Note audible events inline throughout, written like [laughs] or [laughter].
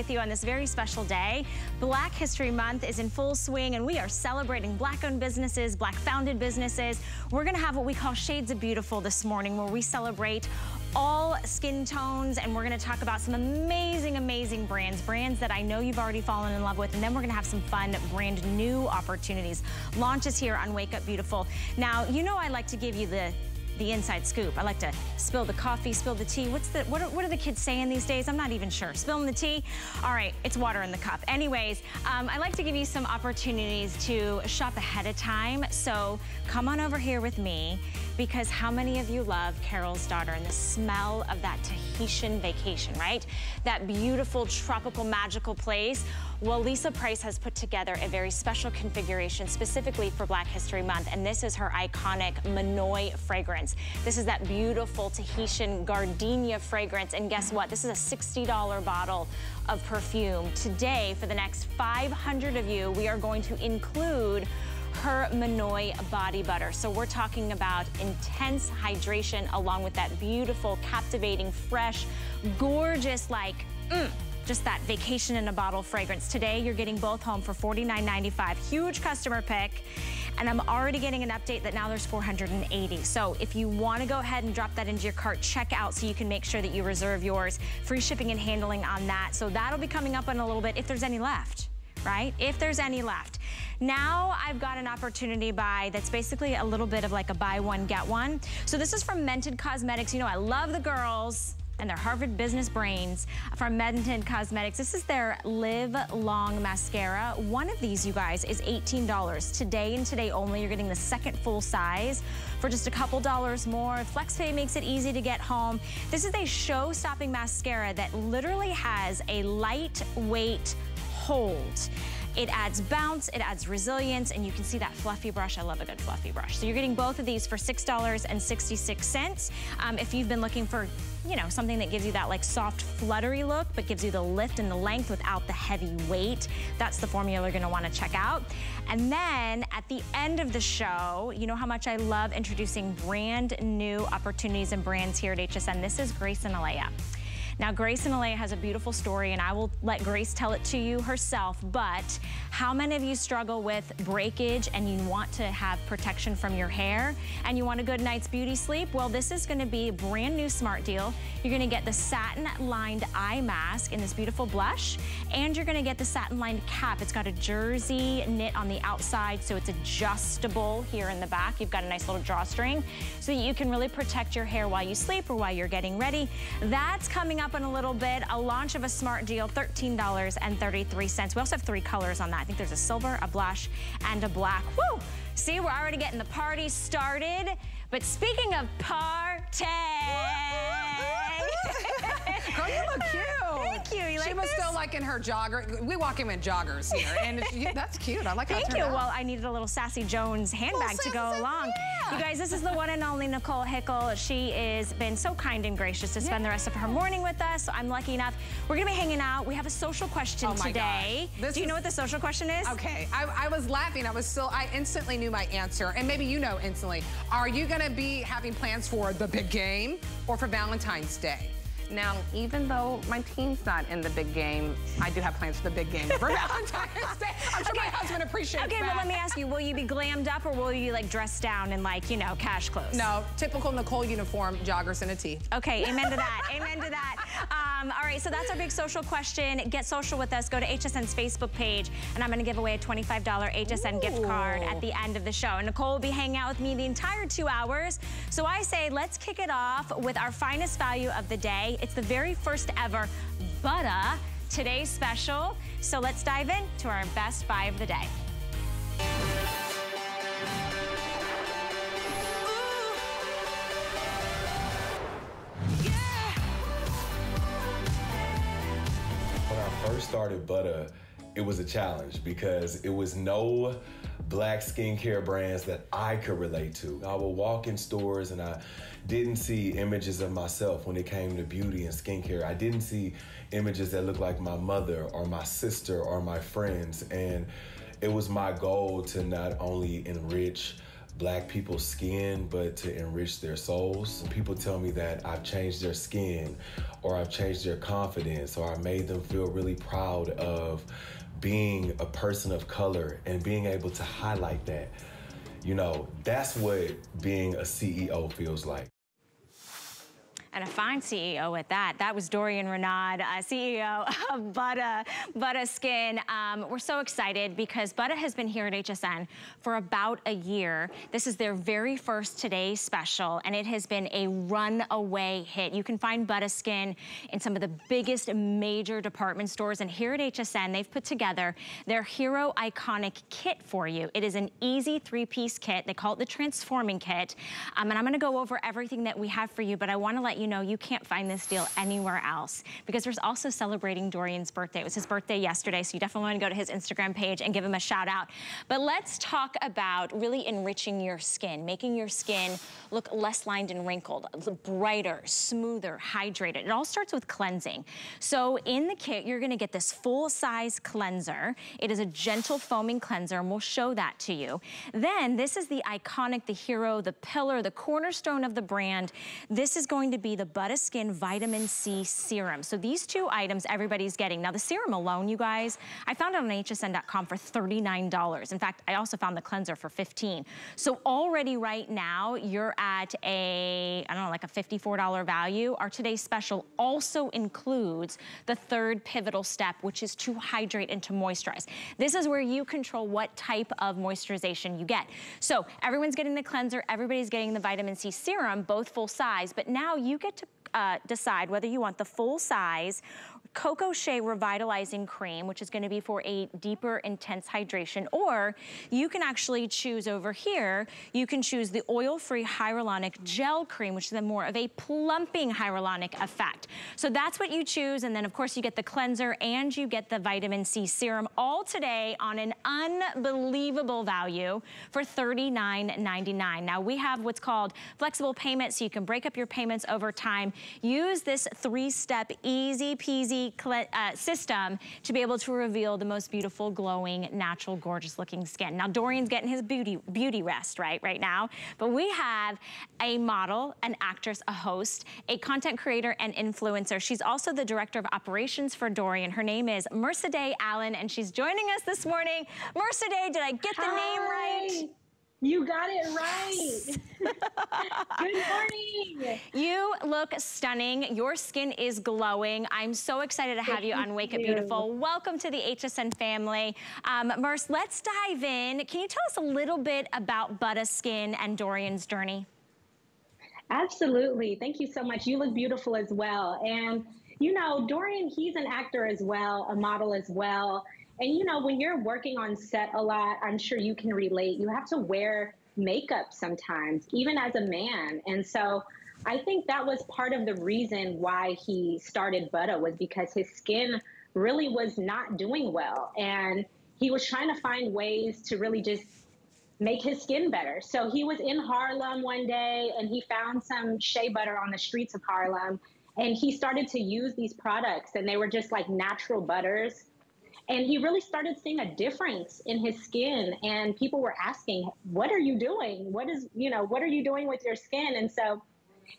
with you on this very special day. Black History Month is in full swing and we are celebrating black-owned businesses, black-founded businesses. We're gonna have what we call Shades of Beautiful this morning where we celebrate all skin tones and we're gonna talk about some amazing, amazing brands, brands that I know you've already fallen in love with and then we're gonna have some fun brand new opportunities. Launches here on Wake Up Beautiful. Now, you know I like to give you the the inside scoop. I like to spill the coffee, spill the tea. What's the, what are, what are the kids saying these days? I'm not even sure. Spilling the tea? All right, it's water in the cup. Anyways, um, I like to give you some opportunities to shop ahead of time. So come on over here with me because how many of you love Carol's Daughter and the smell of that Tahitian vacation, right? That beautiful, tropical, magical place. Well, Lisa Price has put together a very special configuration specifically for Black History Month, and this is her iconic Monoi fragrance. This is that beautiful Tahitian gardenia fragrance, and guess what? This is a $60 bottle of perfume. Today, for the next 500 of you, we are going to include her Monoi body butter. So we're talking about intense hydration along with that beautiful, captivating, fresh, gorgeous, like, mm, just that vacation in a bottle fragrance. Today, you're getting both home for $49.95. Huge customer pick. And I'm already getting an update that now there's 480. So if you wanna go ahead and drop that into your cart, check out so you can make sure that you reserve yours. Free shipping and handling on that. So that'll be coming up in a little bit if there's any left right? If there's any left. Now I've got an opportunity buy that's basically a little bit of like a buy one, get one. So this is from Mented Cosmetics. You know, I love the girls and their Harvard Business Brains from Mented Cosmetics. This is their Live Long Mascara. One of these, you guys, is $18. Today and today only, you're getting the second full size for just a couple dollars more. FlexPay makes it easy to get home. This is a show-stopping mascara that literally has a lightweight hold. It adds bounce, it adds resilience, and you can see that fluffy brush. I love a good fluffy brush. So you're getting both of these for $6.66. Um, if you've been looking for you know, something that gives you that like soft fluttery look, but gives you the lift and the length without the heavy weight. That's the formula you're gonna wanna check out. And then at the end of the show, you know how much I love introducing brand new opportunities and brands here at HSN. This is Grace Eleyae. Now, Grace Eleyae has a beautiful story, and I will let Grace tell it to you herself, but how many of you struggle with breakage and you want to have protection from your hair and you want a good night's beauty sleep? Well, this is gonna be a brand new smart deal. You're gonna get the satin-lined eye mask in this beautiful blush, and you're gonna get the satin-lined cap. It's got a jersey knit on the outside, so it's adjustable here in the back. You've got a nice little drawstring so that you can really protect your hair while you sleep or while you're getting ready. That's coming up in a little bit. A launch of a smart deal, $13.33. We also have three colors on that. I think there's a silver, a blush, and a black. Woo! See, we're already getting the party started. But speaking of party... [laughs] Girl, you look cute. Thank you. you she like was this? still like in her jogger. We walk in with joggers here, and [laughs] that's cute. I like Thank how you. Out. Well, I needed a little Sassy Jones handbag oh, to go along. Yeah. You guys, this is the one and only Nicole Hickl. She has been so kind and gracious to spend yeah. the rest of her morning with us. So I'm lucky enough. We're going to be hanging out. We have a social question oh today. Do you is... know what the social question is? Okay. I, I was laughing. I was still, I instantly knew my answer. And maybe you know instantly. Are you going to be having plans for the big game or for Valentine's Day? Now, even though my team's not in the big game, I do have plans for the big game for [laughs] Valentine's Day. I'm sure okay. my husband appreciates okay, that. Okay, well, let me ask you, will you be glammed up or will you, like, dress down in, like, you know, cash clothes? No, typical Nicole uniform, joggers and a tee. Okay, amen to that, amen to that. [laughs] Um, all right, so that's our big social question. Get social with us. Go to HSN's Facebook page, and I'm going to give away a $25 HSN Ooh. gift card at the end of the show. And Nicole will be hanging out with me the entire two hours. So I say, let's kick it off with our finest value of the day. It's the very first ever Buttah today's special. So let's dive into our best buy of the day. First started Buttah, uh, it was a challenge because it was no black skincare brands that I could relate to. I would walk in stores and I didn't see images of myself when it came to beauty and skincare. I didn't see images that looked like my mother or my sister or my friends. And it was my goal to not only enrich black people's skin, but to enrich their souls. People tell me that I've changed their skin or I've changed their confidence or I made them feel really proud of being a person of color and being able to highlight that. You know, that's what being a CEO feels like and a fine CEO at that. That was Dorian Renaud, uh, CEO [laughs] of Buttah, Buttah Skin. Um, we're so excited because Buttah has been here at HSN for about a year. This is their very first Today special, and it has been a runaway hit. You can find Buttah Skin in some of the biggest major department stores, and here at HSN, they've put together their Hero Iconic Kit for you. It is an easy three-piece kit. They call it the Transforming Kit, um, and I'm gonna go over everything that we have for you, but I wanna let you know you can't find this deal anywhere else because we're also celebrating Dorian's birthday. It was his birthday yesterday, so you definitely want to go to his Instagram page and give him a shout out. But let's talk about really enriching your skin, making your skin look less lined and wrinkled, brighter, smoother, hydrated. It all starts with cleansing. So in the kit, you're gonna get this full-size cleanser. It is a gentle foaming cleanser, and we'll show that to you. Then this is the iconic, the hero, the pillar, the cornerstone of the brand. This is going to be be the Buttah Skin Vitamin C Serum. So these two items everybody's getting. Now the serum alone, you guys, I found it on hsn.com for $39. In fact, I also found the cleanser for 15. So already right now, you're at a, I don't know, like a $54 value. Our today's special also includes the third pivotal step, which is to hydrate and to moisturize. This is where you control what type of moisturization you get. So everyone's getting the cleanser, everybody's getting the vitamin C serum, both full size, but now you get to uh, decide whether you want the full size Coco Shea Revitalizing Cream, which is gonna be for a deeper, intense hydration, or you can actually choose over here, you can choose the oil-free hyaluronic gel cream, which is a more of a plumping hyaluronic effect. So that's what you choose, and then of course you get the cleanser and you get the vitamin C serum, all today on an unbelievable value for $39.99. Now we have what's called flexible payment, so you can break up your payments over time. Use this three-step easy peasy uh, system to be able to reveal the most beautiful, glowing, natural, gorgeous looking skin. Now, Dorian's getting his beauty, beauty rest, right, right now. But we have a model, an actress, a host, a content creator and influencer. She's also the director of operations for Dorian. Her name is Mercedeh Allen, and she's joining us this morning. Mercedeh, did I get the Hi. name right? You got it right. [laughs] Good morning. You look stunning. Your skin is glowing. I'm so excited to have Thank you on Wake Up Beautiful. Welcome to the HSN family. Um, Merce, let's dive in. Can you tell us a little bit about Buttah Skin and Dorian's journey? Absolutely. Thank you so much. You look beautiful as well. And you know, Dorian, he's an actor as well, a model as well. And you know, when you're working on set a lot, I'm sure you can relate. You have to wear makeup sometimes, even as a man. And so I think that was part of the reason why he started Buttah was because his skin really was not doing well. And he was trying to find ways to really just make his skin better. So he was in Harlem one day and he found some shea butter on the streets of Harlem and he started to use these products and they were just like natural butters and he really started seeing a difference in his skin and people were asking what are you doing? What is you know what are you doing with your skin? And so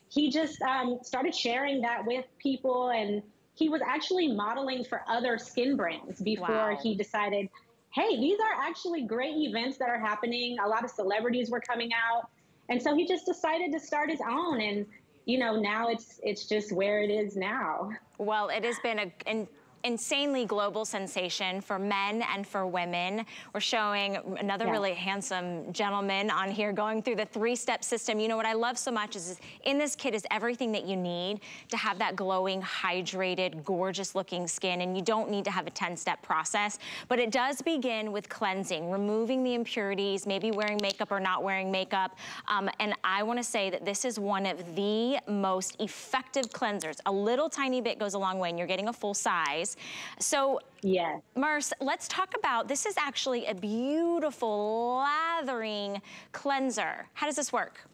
he just um, started sharing that with people and he was actually modeling for other skin brands before wow. he decided hey these are actually great events that are happening. A lot of celebrities were coming out. And so he just decided to start his own and you know now it's it's just where it is now. Well it has been a an insanely global sensation for men and for women. We're showing another yeah. really handsome gentleman on here going through the three-step system. You know what I love so much is, is in this kit is everything that you need to have that glowing, hydrated, gorgeous looking skin. And you don't need to have a 10-step process, but it does begin with cleansing, removing the impurities, maybe wearing makeup or not wearing makeup. Um, and I wanna say that this is one of the most effective cleansers. A little tiny bit goes a long way and you're getting a full size. So yeah. Merce, let's talk about, this is actually a beautiful lathering cleanser. How does this work?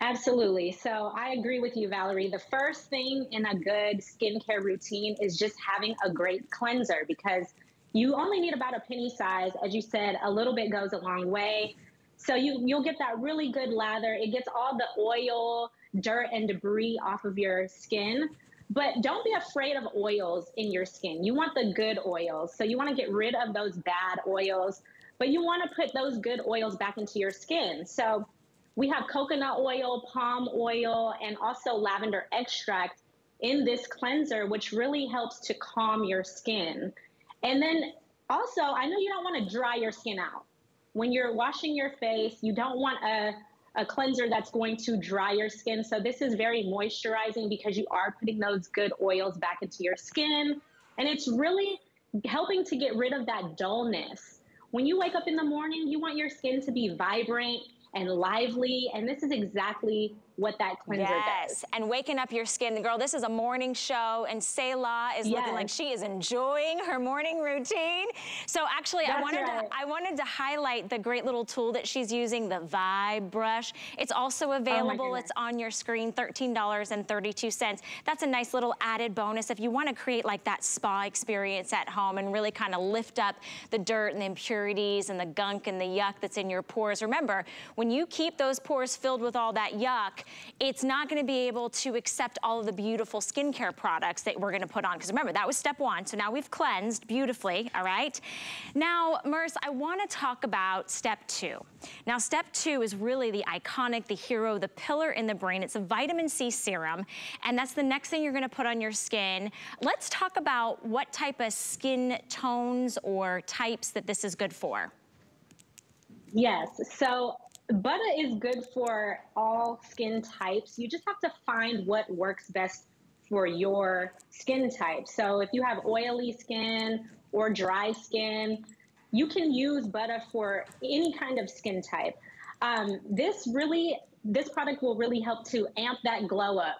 Absolutely. So I agree with you, Valerie. The first thing in a good skincare routine is just having a great cleanser because you only need about a penny size. As you said, a little bit goes a long way. So you, you'll get that really good lather. It gets all the oil, dirt, and debris off of your skin. But don't be afraid of oils in your skin. You want the good oils. So you want to get rid of those bad oils, but you want to put those good oils back into your skin. So we have coconut oil, palm oil, and also lavender extract in this cleanser, which really helps to calm your skin. And then also, I know you don't want to dry your skin out. When you're washing your face, you don't want a a cleanser that's going to dry your skin. So this is very moisturizing because you are putting those good oils back into your skin. And it's really helping to get rid of that dullness. When you wake up in the morning, you want your skin to be vibrant and lively. And this is exactly what that cleanser yes. does. and waking up your skin. The girl, this is a morning show, and Selah is yes. looking like she is enjoying her morning routine. So actually, I wanted, right. to, I wanted to highlight the great little tool that she's using, the Vibe Brush. It's also oh available. Oh it's on your screen, $13.32. That's a nice little added bonus if you want to create like that spa experience at home and really kind of lift up the dirt and the impurities and the gunk and the yuck that's in your pores. Remember, when you keep those pores filled with all that yuck, it's not gonna be able to accept all of the beautiful skincare products that we're gonna put on. Because remember, that was step one. So now we've cleansed beautifully, all right? Now, Merce, I wanna talk about step two. Now, step two is really the iconic, the hero, the pillar in the brain. It's a vitamin C serum, and that's the next thing you're gonna put on your skin. Let's talk about what type of skin tones or types that this is good for. Yes, so Buttah is good for all skin types. You just have to find what works best for your skin type. So if you have oily skin or dry skin, you can use Buttah for any kind of skin type. Um, this really, this product will really help to amp that glow up.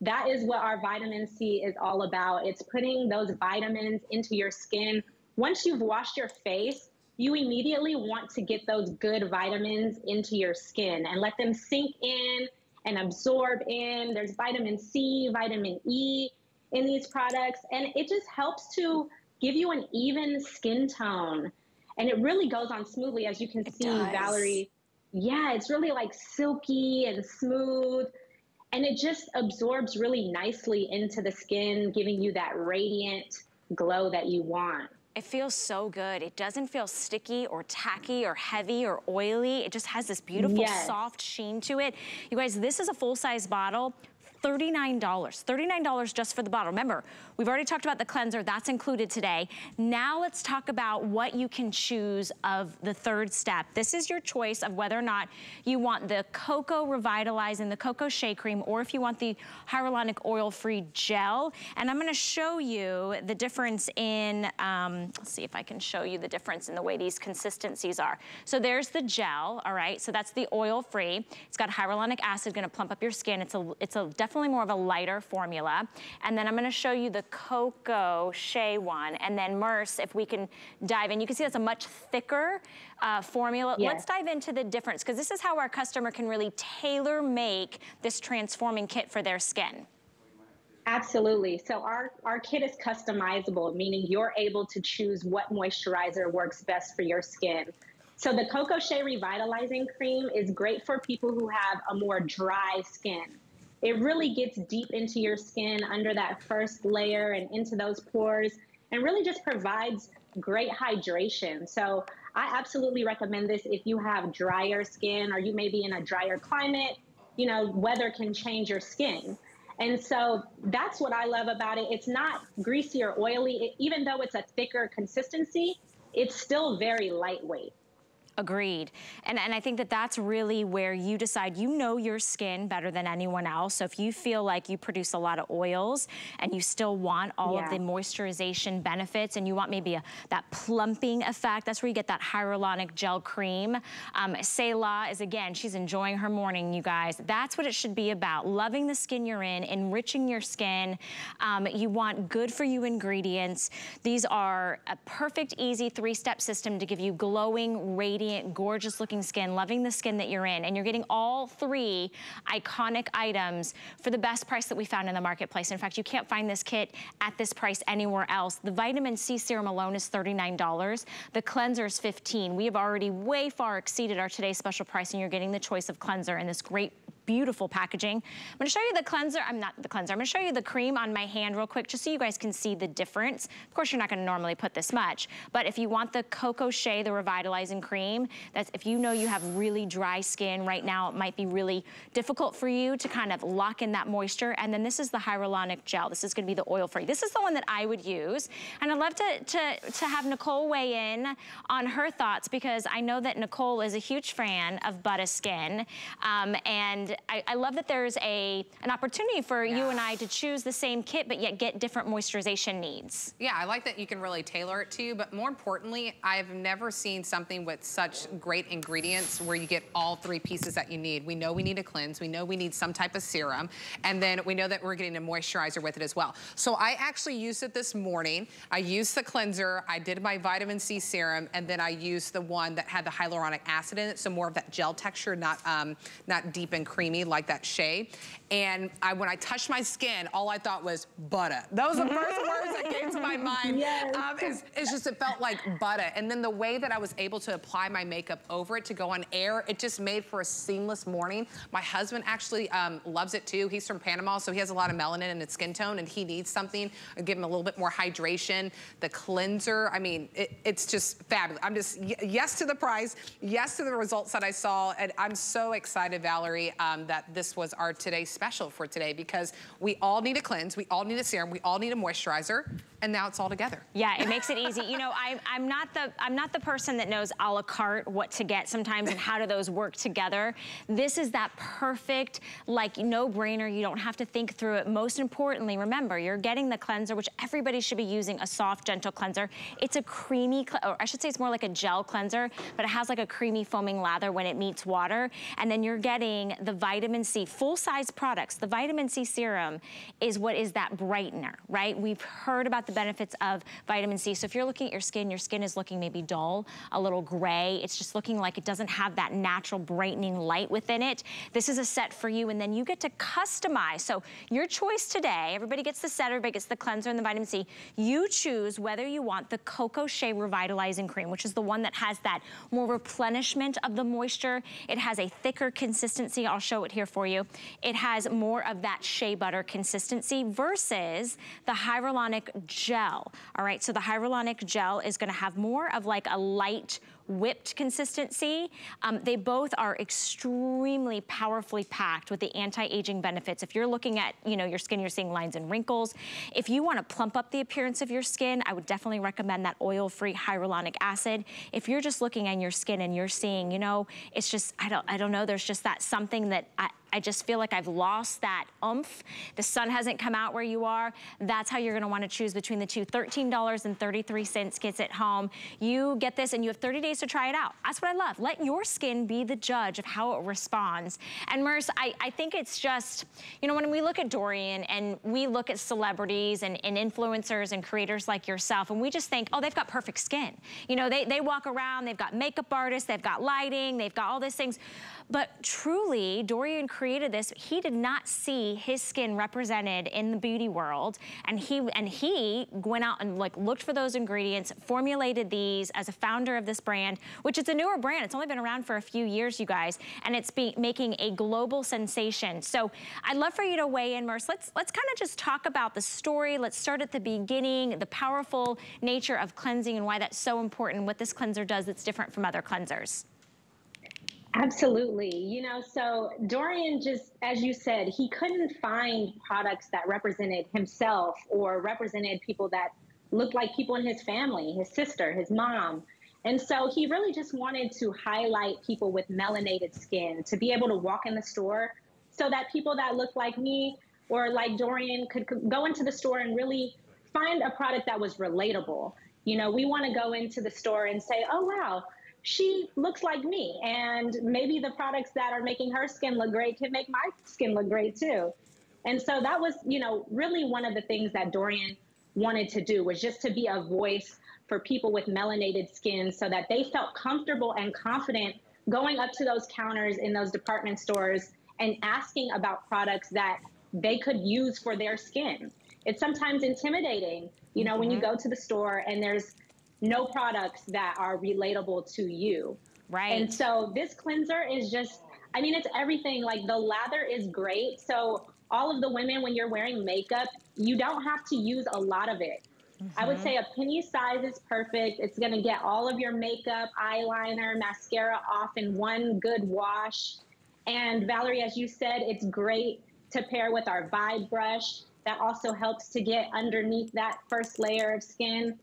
That is what our vitamin C is all about. It's putting those vitamins into your skin. Once you've washed your face, you immediately want to get those good vitamins into your skin and let them sink in and absorb in. There's vitamin C, vitamin E in these products, and it just helps to give you an even skin tone. And it really goes on smoothly, as you can it see, does. Valerie. Yeah, it's really like silky and smooth. And it just absorbs really nicely into the skin, giving you that radiant glow that you want. It feels so good. It doesn't feel sticky or tacky or heavy or oily. It just has this beautiful yes. soft sheen to it. You guys, this is a full-size bottle $39. $39 just for the bottle. Remember, we've already talked about the cleanser. That's included today. Now let's talk about what you can choose of the third step. This is your choice of whether or not you want the Cocoa Revitalizing, the Cocoa Shea Cream, or if you want the Hyaluronic Oil-Free Gel. And I'm gonna show you the difference in, um, let's see if I can show you the difference in the way these consistencies are. So there's the gel, all right? So that's the oil-free. It's got hyaluronic acid, gonna plump up your skin. It's a, it's a definitely definitely more of a lighter formula. And then I'm gonna show you the Cocoa Shea one. And then Merce, if we can dive in. You can see that's a much thicker uh, formula. Yes. Let's dive into the difference, because this is how our customer can really tailor make this transforming kit for their skin. Absolutely. So our, our kit is customizable, meaning you're able to choose what moisturizer works best for your skin. So the Cocoa Shea Revitalizing Cream is great for people who have a more dry skin. It really gets deep into your skin under that first layer and into those pores and really just provides great hydration. So I absolutely recommend this if you have drier skin or you may be in a drier climate. You know, weather can change your skin. And so that's what I love about it. It's not greasy or oily. It, even though it's a thicker consistency, it's still very lightweight. Agreed. And, and I think that that's really where you decide, you know your skin better than anyone else. So if you feel like you produce a lot of oils and you still want all yeah. of the moisturization benefits and you want maybe a, that plumping effect, that's where you get that hyaluronic gel cream. Um, Selah is, again, she's enjoying her morning, you guys. That's what it should be about. Loving the skin you're in, enriching your skin. Um, you want good for you ingredients. These are a perfect, easy three-step system to give you glowing, radiant, radiant, gorgeous looking skin, loving the skin that you're in. And you're getting all three iconic items for the best price that we found in the marketplace. In fact, you can't find this kit at this price anywhere else. The vitamin C serum alone is $39. The cleanser is 15. We have already way far exceeded our today's special price and you're getting the choice of cleanser in this great beautiful packaging. I'm gonna show you the cleanser, I'm not the cleanser, I'm gonna show you the cream on my hand real quick just so you guys can see the difference. Of course, you're not gonna normally put this much, but if you want the Coco Shea, the revitalizing cream, that's if you know you have really dry skin right now, it might be really difficult for you to kind of lock in that moisture. And then this is the hyaluronic gel. This is gonna be the oil free. This is the one that I would use. And I'd love to, to, to have Nicole weigh in on her thoughts because I know that Nicole is a huge fan of Buttah Skin. Um, and I, I, love that there's a an opportunity for yeah. you and I to choose the same kit, but yet get different moisturization needs. Yeah, I like that you can really tailor it to you, but more importantly, I've never seen something with such great ingredients where you get all three pieces that you need. We know we need a cleanse, we know we need some type of serum, and then we know that we're getting a moisturizer with it as well. So I actually used it this morning. I used the cleanser, I did my vitamin C serum, and then I used the one that had the hyaluronic acid in it, so more of that gel texture, not, um, not deep and creamy creamy like that shea. And I, when I touched my skin, all I thought was butter. Those are the first [laughs] words that came to my mind. Yes. Um, it's, it's, just, it felt like butter. And then the way that I was able to apply my makeup over it to go on air, it just made for a seamless morning. My husband actually um, loves it too. He's from Panama, so he has a lot of melanin in his skin tone and he needs something, to give him a little bit more hydration. The cleanser, I mean, it, it's just fabulous. I'm just, yes to the price, yes to the results that I saw, and I'm so excited, Valerie. Um, um, that this was our today special for today because we all need a cleanse, we all need a serum, we all need a moisturizer, and now it's all together. Yeah, it makes it easy. You know, I, I'm not the I'm not the person that knows a la carte what to get sometimes and how do those work together. This is that perfect, like no-brainer. You don't have to think through it. Most importantly, remember, you're getting the cleanser, which everybody should be using a soft, gentle cleanser. It's a creamy, or I should say it's more like a gel cleanser, but it has like a creamy foaming lather when it meets water. And then you're getting the vitamin C, full-size products. The vitamin C serum is what is that brightener, right? We've heard about the benefits of vitamin C. So if you're looking at your skin, your skin is looking maybe dull, a little gray. It's just looking like it doesn't have that natural brightening light within it. This is a set for you and then you get to customize. So your choice today, everybody gets the set, everybody gets the cleanser and the vitamin C. You choose whether you want the Coco Shea Revitalizing Cream, which is the one that has that more replenishment of the moisture. It has a thicker consistency. I'll show it here for you. It has more of that shea butter consistency versus the hyaluronic gel. All right, so the hyaluronic gel is gonna have more of like a light whipped consistency. Um, they both are extremely powerfully packed with the anti-aging benefits. If you're looking at, you know, your skin, you're seeing lines and wrinkles. If you wanna plump up the appearance of your skin, I would definitely recommend that oil-free hyaluronic acid. If you're just looking at your skin and you're seeing, you know, it's just, I don't, I don't know, there's just that something that I, I just feel like I've lost that oomph. The sun hasn't come out where you are. That's how you're gonna wanna choose between the two. $13.33 gets it home. You get this and you have 30 days to try it out. That's what I love. Let your skin be the judge of how it responds. And Merce, I, I think it's just, you know, when we look at Dorian and we look at celebrities and, and influencers and creators like yourself, and we just think, oh, they've got perfect skin. You know, they, they walk around, they've got makeup artists, they've got lighting, they've got all these things. But truly, Dorian created this. He did not see his skin represented in the beauty world. And he and he went out and like looked for those ingredients, formulated these as a founder of this brand, which is a newer brand. It's only been around for a few years, you guys, and it's be, making a global sensation. So I'd love for you to weigh in, Merce. Let's, let's kind of just talk about the story. Let's start at the beginning, the powerful nature of cleansing and why that's so important, what this cleanser does that's different from other cleansers. Absolutely. You know, so Dorian just, as you said, he couldn't find products that represented himself or represented people that looked like people in his family, his sister, his mom. And so he really just wanted to highlight people with melanated skin to be able to walk in the store so that people that look like me or like Dorian could, could go into the store and really find a product that was relatable. You know, we want to go into the store and say, oh, wow, she looks like me. And maybe the products that are making her skin look great can make my skin look great too. And so that was, you know, really one of the things that Dorian wanted to do was just to be a voice for people with melanated skin so that they felt comfortable and confident going up to those counters in those department stores and asking about products that they could use for their skin. It's sometimes intimidating, you know, mm-hmm. when you mm-hmm. go to the store and there's no products that are relatable to you. Right. And so this cleanser is just, I mean, it's everything. Like the lather is great. So all of the women, when you're wearing makeup, you don't have to use a lot of it. Mm-hmm. I would mm-hmm. say a penny size is perfect. It's going to get all of your makeup, eyeliner, mascara off in one good wash. And Valerie, as you said, it's great to pair with our Vibe brush. That also helps to get underneath that first layer of skin.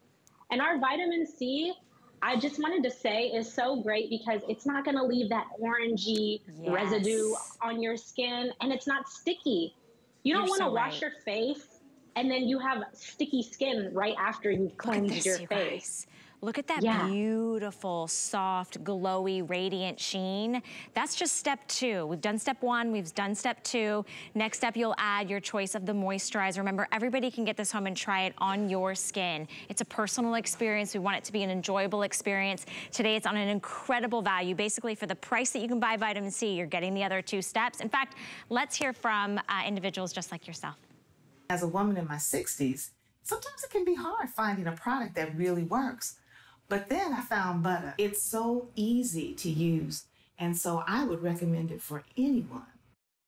And our vitamin C, I just wanted to say, is so great because it's not going to leave that orangey yes. residue on your skin and it's not sticky. You don't want to so wash right. your face and then you have sticky skin right after you've cleansed your you face. Look at that yeah. beautiful, soft, glowy, radiant sheen. That's just step two. We've done step one, we've done step two. Next step, you'll add your choice of the moisturizer. Remember, everybody can get this home and try it on your skin. It's a personal experience. We want it to be an enjoyable experience. Today, it's on an incredible value. Basically, for the price that you can buy vitamin C, you're getting the other two steps. In fact, let's hear from uh, individuals just like yourself. As a woman in my 60s, sometimes it can be hard finding a product that really works. But then I found Buttah. It's so easy to use. And so I would recommend it for anyone.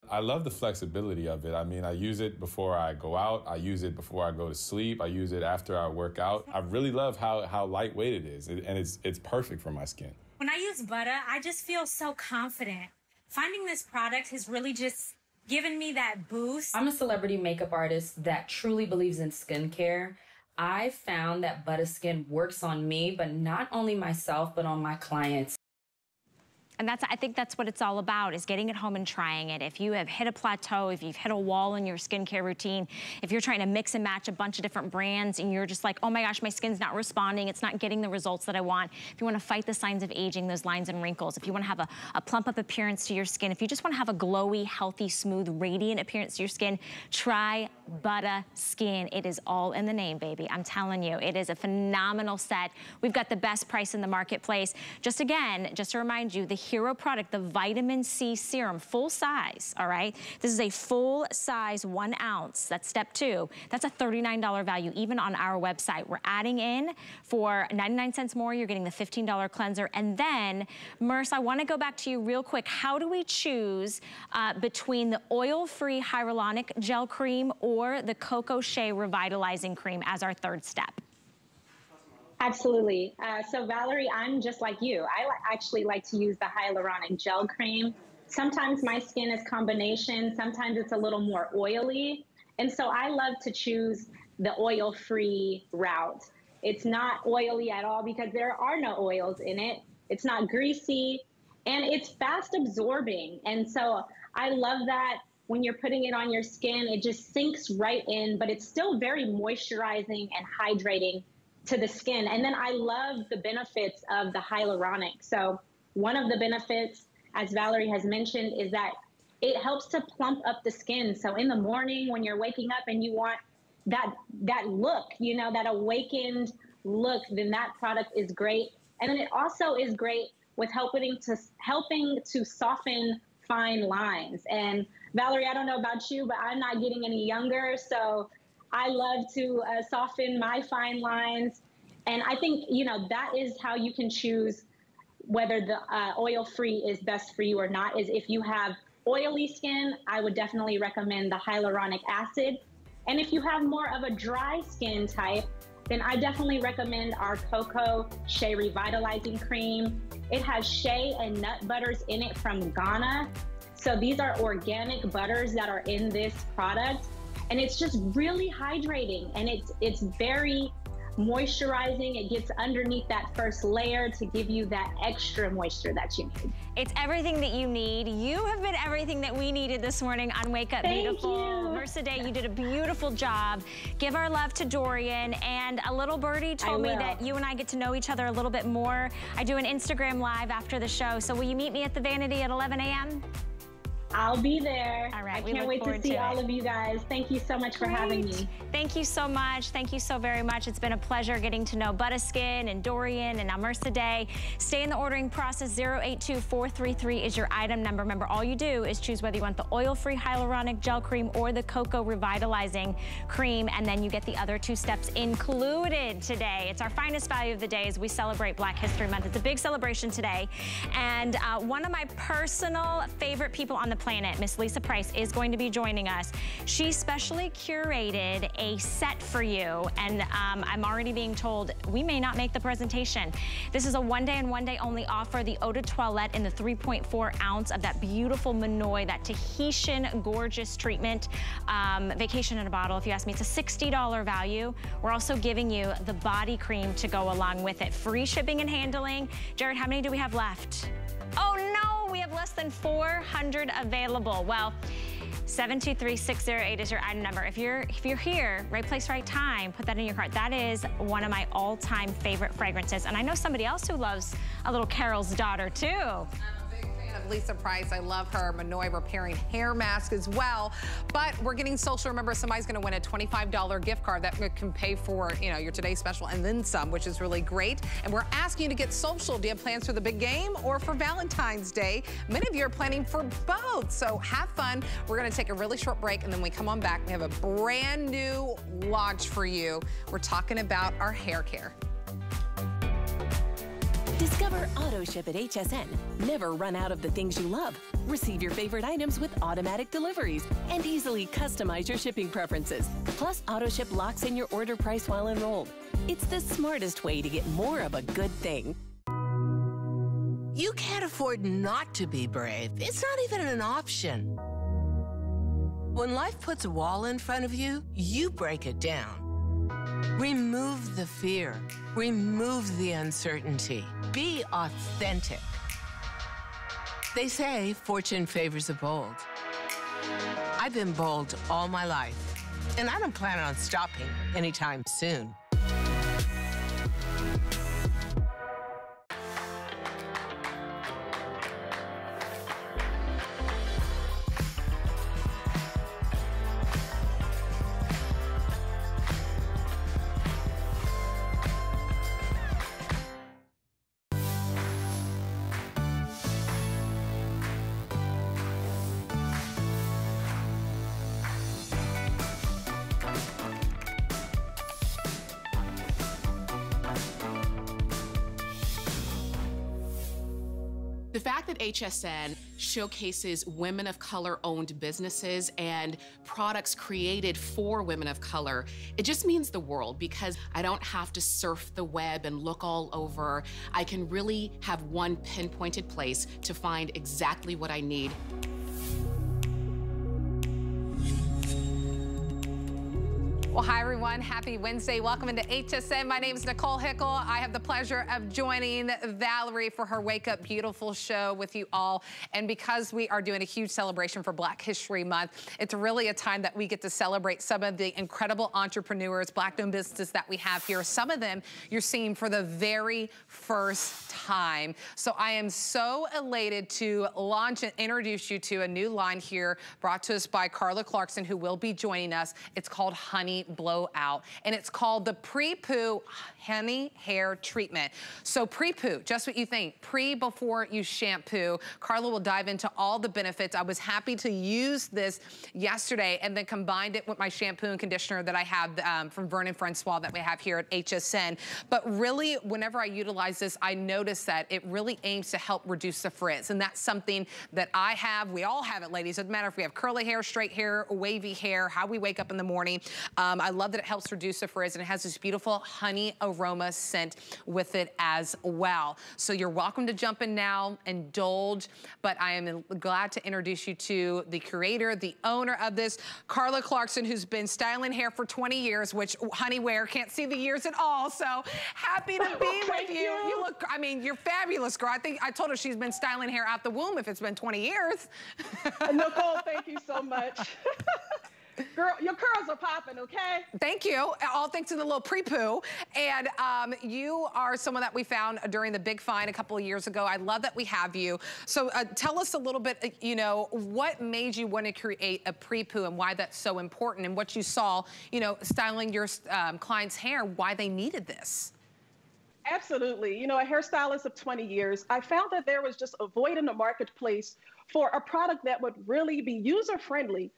I love the flexibility of it. I mean, I use it before I go out. I use it before I go to sleep. I use it after I work out. I really love how, how lightweight it is, and it's, it's perfect for my skin. When I use Buttah, I just feel so confident. Finding this product has really just given me that boost. I'm a celebrity makeup artist that truly believes in skincare. I found that Buttah Skin works on me, but not only myself, but on my clients. And that's, I think that's what it's all about, is getting it home and trying it. If you have hit a plateau, if you've hit a wall in your skincare routine, if you're trying to mix and match a bunch of different brands and you're just like, oh my gosh, my skin's not responding, it's not getting the results that I want. If you wanna fight the signs of aging, those lines and wrinkles, if you wanna have a, a plump up appearance to your skin, if you just wanna have a glowy, healthy, smooth, radiant appearance to your skin, try Buttah Skin. It is all in the name, baby. I'm telling you, it is a phenomenal set. We've got the best price in the marketplace. Just again, just to remind you, the hero product, the vitamin C serum, full size, all right? This is a full size one ounce. That's step two. That's a $39 value, even on our website. We're adding in for 99 cents more, you're getting the $15 cleanser. And then, Merce, I wanna go back to you real quick. How do we choose uh, between the oil-free hyaluronic gel cream or the Coco Shea Revitalizing Cream as our third step? Absolutely. Uh, so Valerie, I'm just like you. I li actually like to use the hyaluronic gel cream. Sometimes my skin is combination. Sometimes it's a little more oily. And so I love to choose the oil-free route. It's not oily at all because there are no oils in it. It's not greasy and it's fast absorbing. And so I love that when you're putting it on your skin, it just sinks right in, but it's still very moisturizing and hydrating to the skin. And then I love the benefits of the hyaluronic. So, one of the benefits, as Valerie has mentioned, is that it helps to plump up the skin. So, in the morning when you're waking up and you want that that look, you know, that awakened look, then that product is great. And then it also is great with helping to helping to soften fine lines. And Valerie, I don't know about you, but I'm not getting any younger. So I love to uh, soften my fine lines. And I think, you know, that is how you can choose whether the uh, oil free is best for you or not, is if you have oily skin, I would definitely recommend the hyaluronic acid. And if you have more of a dry skin type, then I definitely recommend our Cocoa Shea Revitalizing Cream. It has shea and nut butters in it from Ghana. So these are organic butters that are in this product. And it's just really hydrating and it's it's very moisturizing. It gets underneath that first layer to give you that extra moisture that you need. It's everything that you need. You have been everything that we needed this morning on Wake Up Thank Beautiful. You. Day, you did a beautiful job. Give our love to Dorian. And a little birdie told me that you and I get to know each other a little bit more. I do an Instagram live after the show. So will you meet me at the Vanity at 11 a.m.? I'll be there. All right. I can't wait to see to all of you guys. Thank you so much Great. for having me. Thank you so much. Thank you so very much. It's been a pleasure getting to know Buttah Skin and Dorian and Almersa Day. Stay in the ordering process. 082433 is your item number. Remember, all you do is choose whether you want the oil-free hyaluronic gel cream or the cocoa revitalizing cream, and then you get the other two steps included today. It's our finest value of the day as we celebrate Black History Month. It's a big celebration today. And uh, one of my personal favorite people on the planet, Miss Lisa Price, is going to be joining us. She specially curated a set for you, and um, I'm already being told we may not make the presentation. This is a one day and one day only offer, the Eau de Toilette in the 3.4 ounce of that beautiful Monoi, that Tahitian gorgeous treatment. Um, vacation in a bottle, if you ask me, it's a $60 value. We're also giving you the body cream to go along with it. Free shipping and handling. Jared, how many do we have left? Oh no, we have less than 400 available. Well, 723608 is your item number. If you're if you're here, right place, right time, put that in your cart. That is one of my all-time favorite fragrances. And I know somebody else who loves a little Carol's daughter too. Of Lisa Price. I love her. Monoi repairing hair mask as well. But we're getting social. Remember, somebody's going to win a $25 gift card that can pay for, you know, your today's special and then some, which is really great. And we're asking you to get social. Do you have plans for the big game or for Valentine's Day? Many of you are planning for both. So have fun. We're going to take a really short break and then we come on back. We have a brand new launch for you. We're talking about our hair care. Discover AutoShip at HSN. Never run out of the things you love. Receive your favorite items with automatic deliveries and easily customize your shipping preferences. Plus, AutoShip locks in your order price while enrolled. It's the smartest way to get more of a good thing. You can't afford not to be brave. It's not even an option. When life puts a wall in front of you, you break it down. Remove the fear. Remove the uncertainty. Be authentic. They say fortune favors the bold. I've been bold all my life, and I don't plan on stopping anytime soon. HSN showcases women of color owned businesses and products created for women of color, it just means the world because I don't have to surf the web and look all over. I can really have one pinpointed place to find exactly what I need. Well, hi everyone. Happy Wednesday. Welcome into HSN. My name is Nicole Hickl. I have the pleasure of joining Valerie for her Wake Up Beautiful show with you all. And because we are doing a huge celebration for Black History Month, it's really a time that we get to celebrate some of the incredible entrepreneurs, Black-owned businesses that we have here. Some of them you're seeing for the very first time. So I am so elated to launch and introduce you to a new line here brought to us by Carla Clarkson, who will be joining us. It's called Honey Blowout, and it's called the Pre-Poo Honey Hair Treatment. So pre-poo, just what you think, pre before you shampoo. Carla will dive into all the benefits. I was happy to use this yesterday and then combined it with my shampoo and conditioner that I have um, from Vernon Francois that we have here at HSN. But really, whenever I utilize this, I notice that it really aims to help reduce the frizz. And that's something that I have. We all have it, ladies. It doesn't matter if we have curly hair, straight hair, wavy hair, how we wake up in the morning. Um, Um, I love that it helps reduce the frizz and it has this beautiful honey aroma scent with it as well. So you're welcome to jump in now, indulge, but I am glad to introduce you to the creator, the owner of this, Carla Clarkson, who's been styling hair for 20 years, which honey wear, can't see the years at all. So happy to be [laughs] with you. you. You look, I mean, you're fabulous, girl. I think I told her she's been styling hair out the womb if it's been 20 years. Uh, Nicole, [laughs] thank you so much. [laughs] Girl, your curls are popping, okay? Thank you. All thanks to the little pre-poo. And um, you are someone that we found during the big find a couple of years ago. I love that we have you. So uh, tell us a little bit, uh, you know, what made you want to create a pre-poo and why that's so important and what you saw, you know, styling your um, clients' hair, why they needed this. Absolutely. You know, a hairstylist of 20 years, I found that there was just a void in the marketplace for a product that would really be user friendly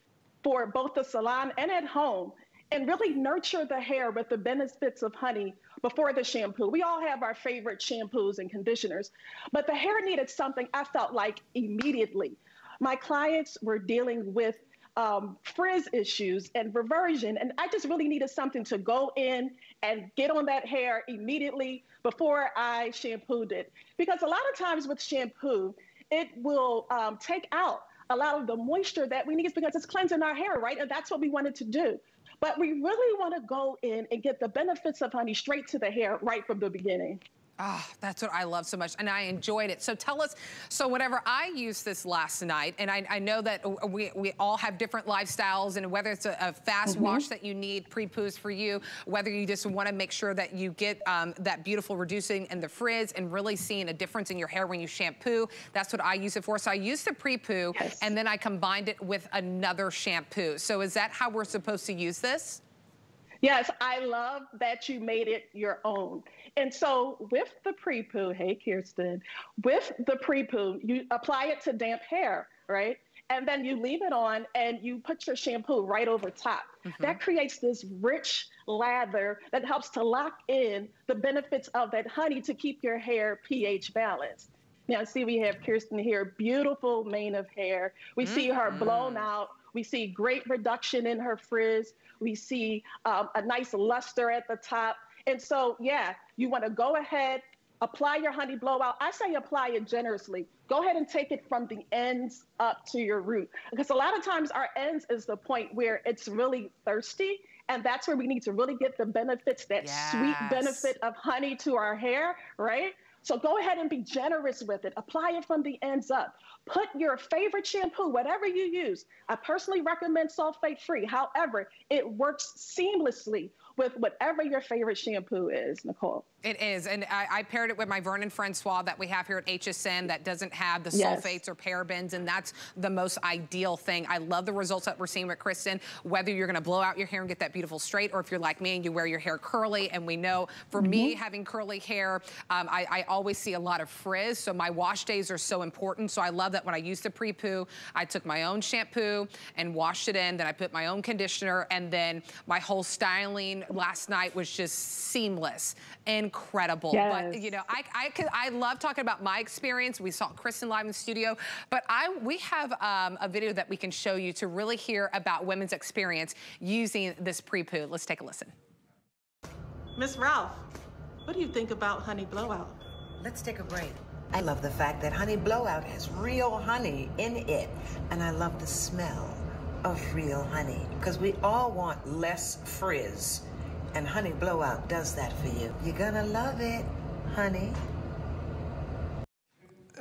for both the salon and at home and really nurture the hair with the benefits of honey before the shampoo. We all have our favorite shampoos and conditioners, but the hair needed something I felt like immediately. My clients were dealing with um, frizz issues and reversion, and I just really needed something to go in and get on that hair immediately before I shampooed it. Because a lot of times with shampoo, it will um, take out a lot of the moisture that we need is because it's cleansing our hair, right? And that's what we wanted to do. But we really want to go in and get the benefits of honey straight to the hair right from the beginning. Ah, oh, that's what I love so much, and I enjoyed it. So tell us, so whatever I used this last night, and I, I know that we, we all have different lifestyles, and whether it's a, a fast mm -hmm. wash that you need, pre-poos for you, whether you just want to make sure that you get um, that beautiful reducing and the frizz and really seeing a difference in your hair when you shampoo, that's what I use it for. So I used the pre-poo, yes. and then I combined it with another shampoo. So is that how we're supposed to use this? Yes, I love that you made it your own. And so with the pre-poo, hey Kirsten, with the pre-poo, you apply it to damp hair, right? And then you leave it on and you put your shampoo right over top. Mm-hmm. That creates this rich lather that helps to lock in the benefits of that honey to keep your hair pH balanced. Now, see, we have Kirsten here, beautiful mane of hair. We mm-hmm. see her mm-hmm. blown out. We see great reduction in her frizz. We see um, a nice luster at the top. And so, yeah, you want to go ahead, apply your honey blowout. I say apply it generously. Go ahead and take it from the ends up to your root. Because a lot of times our ends is the point where it's really thirsty. And that's where we need to really get the benefits, that yes. sweet benefit of honey to our hair, right? So go ahead and be generous with it. Apply it from the ends up. Put your favorite shampoo, whatever you use. I personally recommend sulfate free. However, it works seamlessly with whatever your favorite shampoo is, Nicole. It is, and I, I, paired it with my Vernon Francois that we have here at HSN that doesn't have the yes. sulfates or parabens, and that's the most ideal thing. I love the results that we're seeing with Kristen, whether you're gonna blow out your hair and get that beautiful straight, or if you're like me and you wear your hair curly, and we know, for mm -hmm. me, mm-hmm. having curly hair, um, I, I, always see a lot of frizz, so my wash days are so important, so I love that when I used the pre-poo, I took my own shampoo and washed it in, then I put my own conditioner, and then my whole styling last night was just seamless. Incredible. Yes. But you know, I I could I love talking about my experience. We saw Kristen live in the studio, but I we have um, a video that we can show you to really hear about women's experience using this pre-poo. Let's take a listen. Miss Ralph, what do you think about Honey Blowout? Let's take a break. I love the fact that Honey Blowout has real honey in it, and I love the smell of real honey because we all want less frizz and Honey Blowout does that for you. You're gonna love it, honey.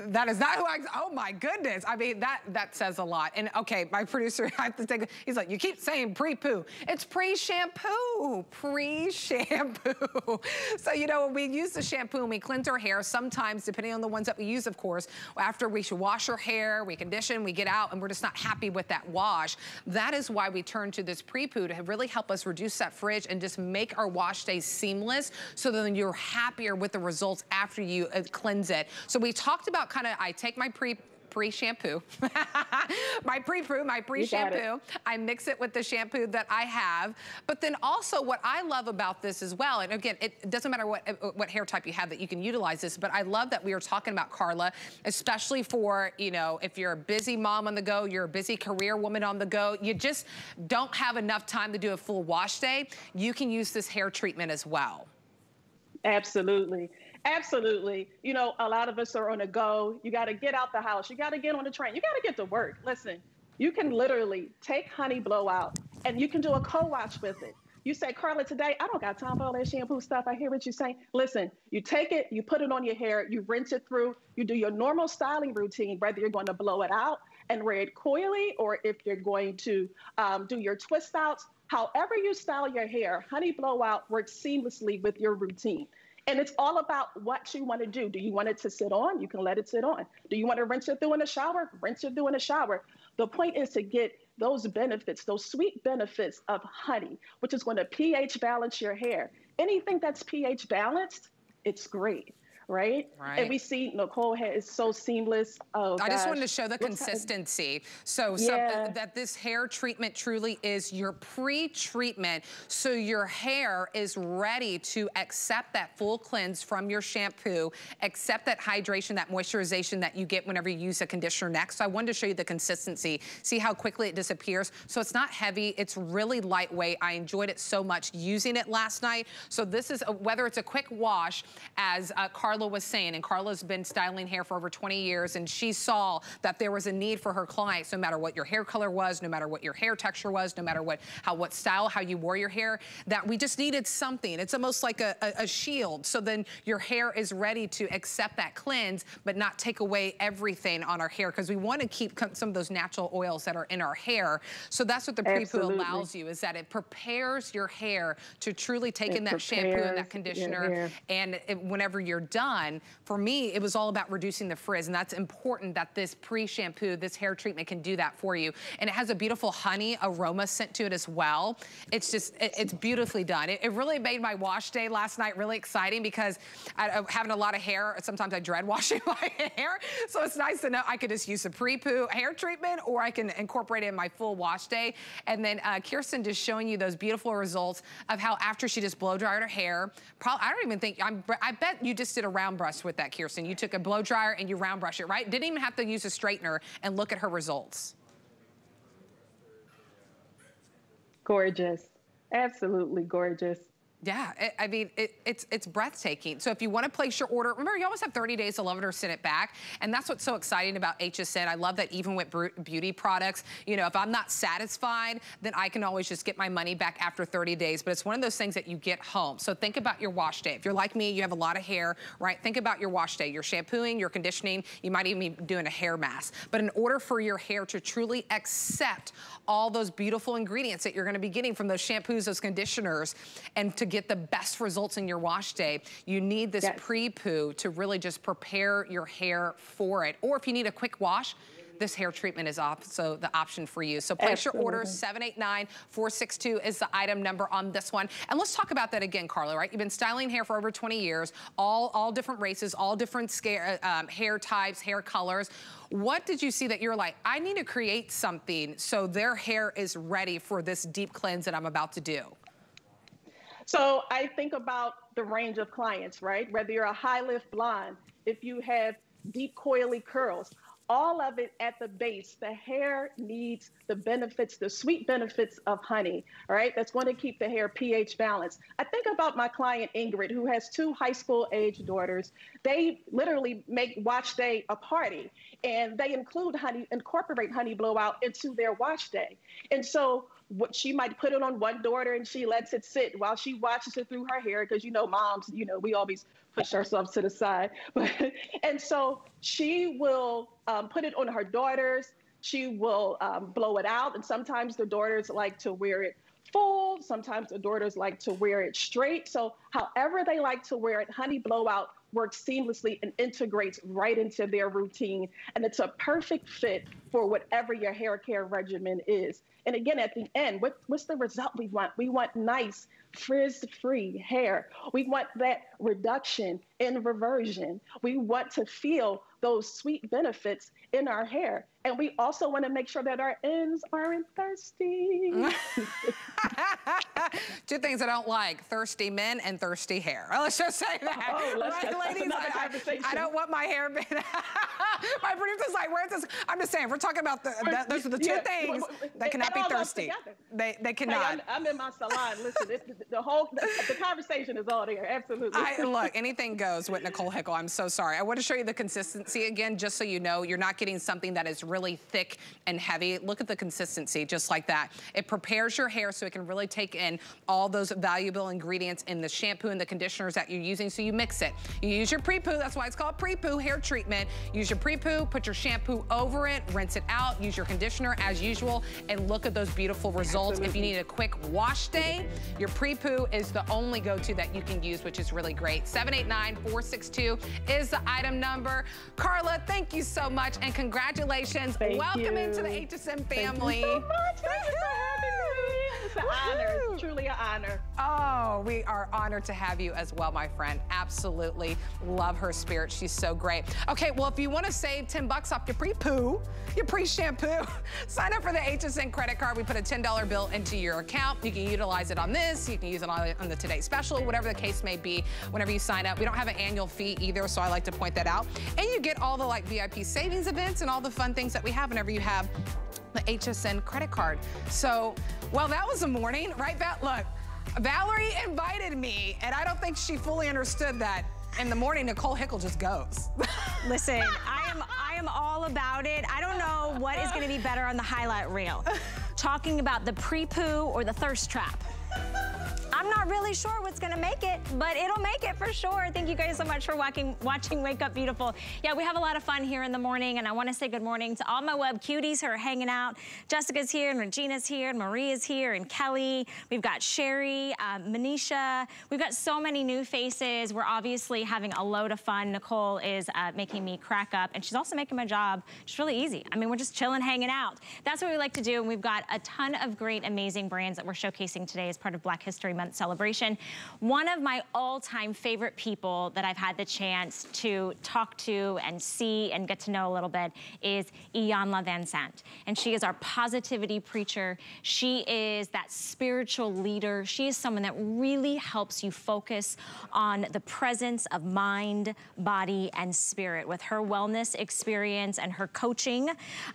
That is not who I, oh my goodness. I mean, that that says a lot. And okay, my producer, [laughs] I have to take, he's like, you keep saying pre-poo. It's pre-shampoo, pre-shampoo. [laughs] so, you know, when we use the shampoo and we cleanse our hair, sometimes, depending on the ones that we use, of course, after we should wash our hair, we condition, we get out, and we're just not happy with that wash. That is why we turn to this pre-poo to really help us reduce that frizz and just make our wash day seamless so then you're happier with the results after you uh, cleanse it. So we talked about kind of, I take my pre pre-shampoo. [laughs] my pre-poo, my pre-shampoo. I mix it with the shampoo that I have. But then also what I love about this as well, and again, it doesn't matter what, what hair type you have that you can utilize this, but I love that we are talking about Carla, especially for, you know, if you're a busy mom on the go, you're a busy career woman on the go, you just don't have enough time to do a full wash day, you can use this hair treatment as well. Absolutely. Absolutely. You know, a lot of us are on a go. You got to get out the house. You got to get on the train. You got to get to work. Listen, you can literally take honey blowout and you can do a co-wash with it. You say, Carla, today I don't got time for all that shampoo stuff. I hear what you're saying. Listen, you take it, you put it on your hair, you rinse it through, you do your normal styling routine, whether you're going to blow it out and wear it coily, or if you're going to um, do your twist outs, however you style your hair, Honey Blowout works seamlessly with your routine. And it's all about what you want to do. Do you want it to sit on? You can let it sit on. Do you want to rinse it through in the shower? Rinse it through in the shower. The point is to get those benefits, those sweet benefits of honey, which is going to pH balance your hair. Anything that's pH balanced, it's great right? Right. And we see Nicole hair is so seamless. Oh, I just wanted to show the consistency. So, Yeah. something that this hair treatment truly is your pre-treatment. So your hair is ready to accept that full cleanse from your shampoo, accept that hydration, that moisturization that you get whenever you use a conditioner next. So I wanted to show you the consistency. See how quickly it disappears? So it's not heavy, it's really lightweight. I enjoyed it so much using it last night. So this is, a, whether it's a quick wash, as uh, Carla was saying, and Carla's been styling hair for over 20 years, and she saw that there was a need for her clients, no matter what your hair color was, no matter what your hair texture was, no matter what how what style, how you wore your hair, that we just needed something. It's almost like a, a, a shield. So then your hair is ready to accept that cleanse, but not take away everything on our hair, because we want to keep some of those natural oils that are in our hair. So that's what the pre-poo allows you, is that it prepares your hair to truly take It in that shampoo and that conditioner. And it, whenever you're done, for me, it was all about reducing the frizz. And that's important that this pre-shampoo, this hair treatment can do that for you. And it has a beautiful honey aroma scent to it as well. It's just, it- it's beautifully done. It, it really made my wash day last night really exciting because I, having a lot of hair, sometimes I dread [laughs] washing my hair. So it's nice to know I could just use a pre-poo hair treatment or I can incorporate it in my full wash day. And then uh, Kirsten just showing you those beautiful results of how after she just blow dried her hair, probably, I don't even think, I'm, I bet you just did a round brush with that, Kirsten. You took a blow dryer and you round brush it, right? Didn't even have to use a straightener and look at her results. Gorgeous. Absolutely gorgeous. Yeah, it, I mean, it, it's it's breathtaking. So if you want to place your order, remember you always have 30 days to love it or send it back, and that's what's so exciting about HSN. I love that even with beauty products, you know, if I'm not satisfied, then I can always just get my money back after 30 days. But it's one of those things that you get home. So think about your wash day. If you're like me, you have a lot of hair, right? Think about your wash day. You're shampooing, you're conditioning, you might even be doing a hair mask. But in order for your hair to truly accept all those beautiful ingredients that you're going to be getting from those shampoos, those conditioners, and to get the best results in your wash day, you need this pre-poo to really just prepare your hair for it. Or if you need a quick wash, this hair treatment is also the option for you. So place your order, 789-462 is the item number on this one. And let's talk about that again, Carla, right? You've been styling hair for over 20 years, all, all different races, all different scare, um, hair types, hair colors. What did you see that you're like, I need to create something so their hair is ready for this deep cleanse that I'm about to do? So I think about the range of clients, right? Whether you're a high lift blonde, if you have deep coily curls, all of it at the base, the hair needs the benefits, the sweet benefits of honey, all right? That's going to keep the hair pH balanced. I think about my client Ingrid, who has two high school age daughters. They literally make wash day a party, and they include honey, incorporate honey blowout into their wash day. And so what she might put it on one daughter and she lets it sit while she watches it through her hair because you know moms you know we always push ourselves to the side. [laughs] But and so she will um, put it on her daughters. She will um, blow it out. And sometimes the daughters like to wear it full. Sometimes the daughters like to wear it straight. So however they like to wear it honey blowout works seamlessly and integrates right into their routine and it's a perfect fit for whatever your hair care regimen is and again, at the end, what, what's the result we want? We want nice, frizz free hair. We want that reduction in reversion. We want to feel those sweet benefits in our hair. And we also want to make sure that our ends aren't thirsty. [laughs] Two things I don't like, thirsty men and thirsty hair. Oh, let's just say that. Oh, let's- right, that's ladies? I, I- don't want my hair being... [laughs] my producer's like, where's this? I'm just saying, we're talking about the, that, those are the two Yeah, things that cannot be thirsty. They, they Hey, cannot. I'm, I'm in my salon. Listen, it, the whole the, the conversation is all there. Absolutely. I, look, anything goes with Nicole Hickl. I'm so sorry. I want to show you the consistency again, just so you know you're not getting something that is really thick and heavy. Look at the consistency, just like that. It prepares your hair so it can really take in all those valuable ingredients in the shampoo and the conditioners that you're using. So you mix it. You use your pre-poo, that's why it's called pre-poo hair treatment. Use your pre-poo, put your shampoo over it, rinse it out, use your conditioner as usual, and look at those beautiful results. If you need a quick wash day, your pre-poo is the only go-to that you can use, which is really great. 789-462 is the item number. Carla, thank you so much and congratulations. Thank Welcome you. into the HSN family. Thank you so much. Truly an honor. Oh, we are honored to have you as well, my friend. Absolutely love her spirit. She's so great. Okay, well, if you want to save 10 bucks off your pre-poo, your pre-shampoo, [laughs] sign up for the HSN credit card. We put a $10 bill into your account. You can utilize it on this. You can use it on, on the Today Special, whatever the case may be, whenever you sign up. We don't have an annual fee either, so I like to point that out. And you get all the like VIP savings events and all the fun things that we have whenever you have the HSN credit card. So, well, that was a morning, right, Val? Look, Valerie invited me, and I don't think she fully understood that. In the morning, Nicole Hickl just goes. [laughs] Listen, I am I am all about it. I don't know what is gonna be better on the highlight reel. Talking about the pre-poo or the thirst trap. I'm not really sure what's gonna make it, but it'll make it for sure. Thank you guys so much for watching, watching Wake Up Beautiful. Yeah, we have a lot of fun here in the morning, and I wanna say good morning to all my web cuties who are hanging out. Jessica's here, and Regina's here, and Maria's here, and Kelly. We've got Sherry, uh, Manisha. We've got so many new faces. We're obviously having a load of fun. Nicole is uh, making me crack up, and she's also making my job just really easy. I mean, we're just chilling, hanging out. That's what we like to do, and we've got a ton of great, amazing brands that we're showcasing today as part of Black History Month celebration. One of my all-time favorite people that I've had the chance to talk to and see and get to know a little bit is Iyanla Vanzant. And she is our positivity preacher. She is that spiritual leader. She is someone that really helps you focus on the presence of mind, body, and spirit. With her wellness experience and her coaching,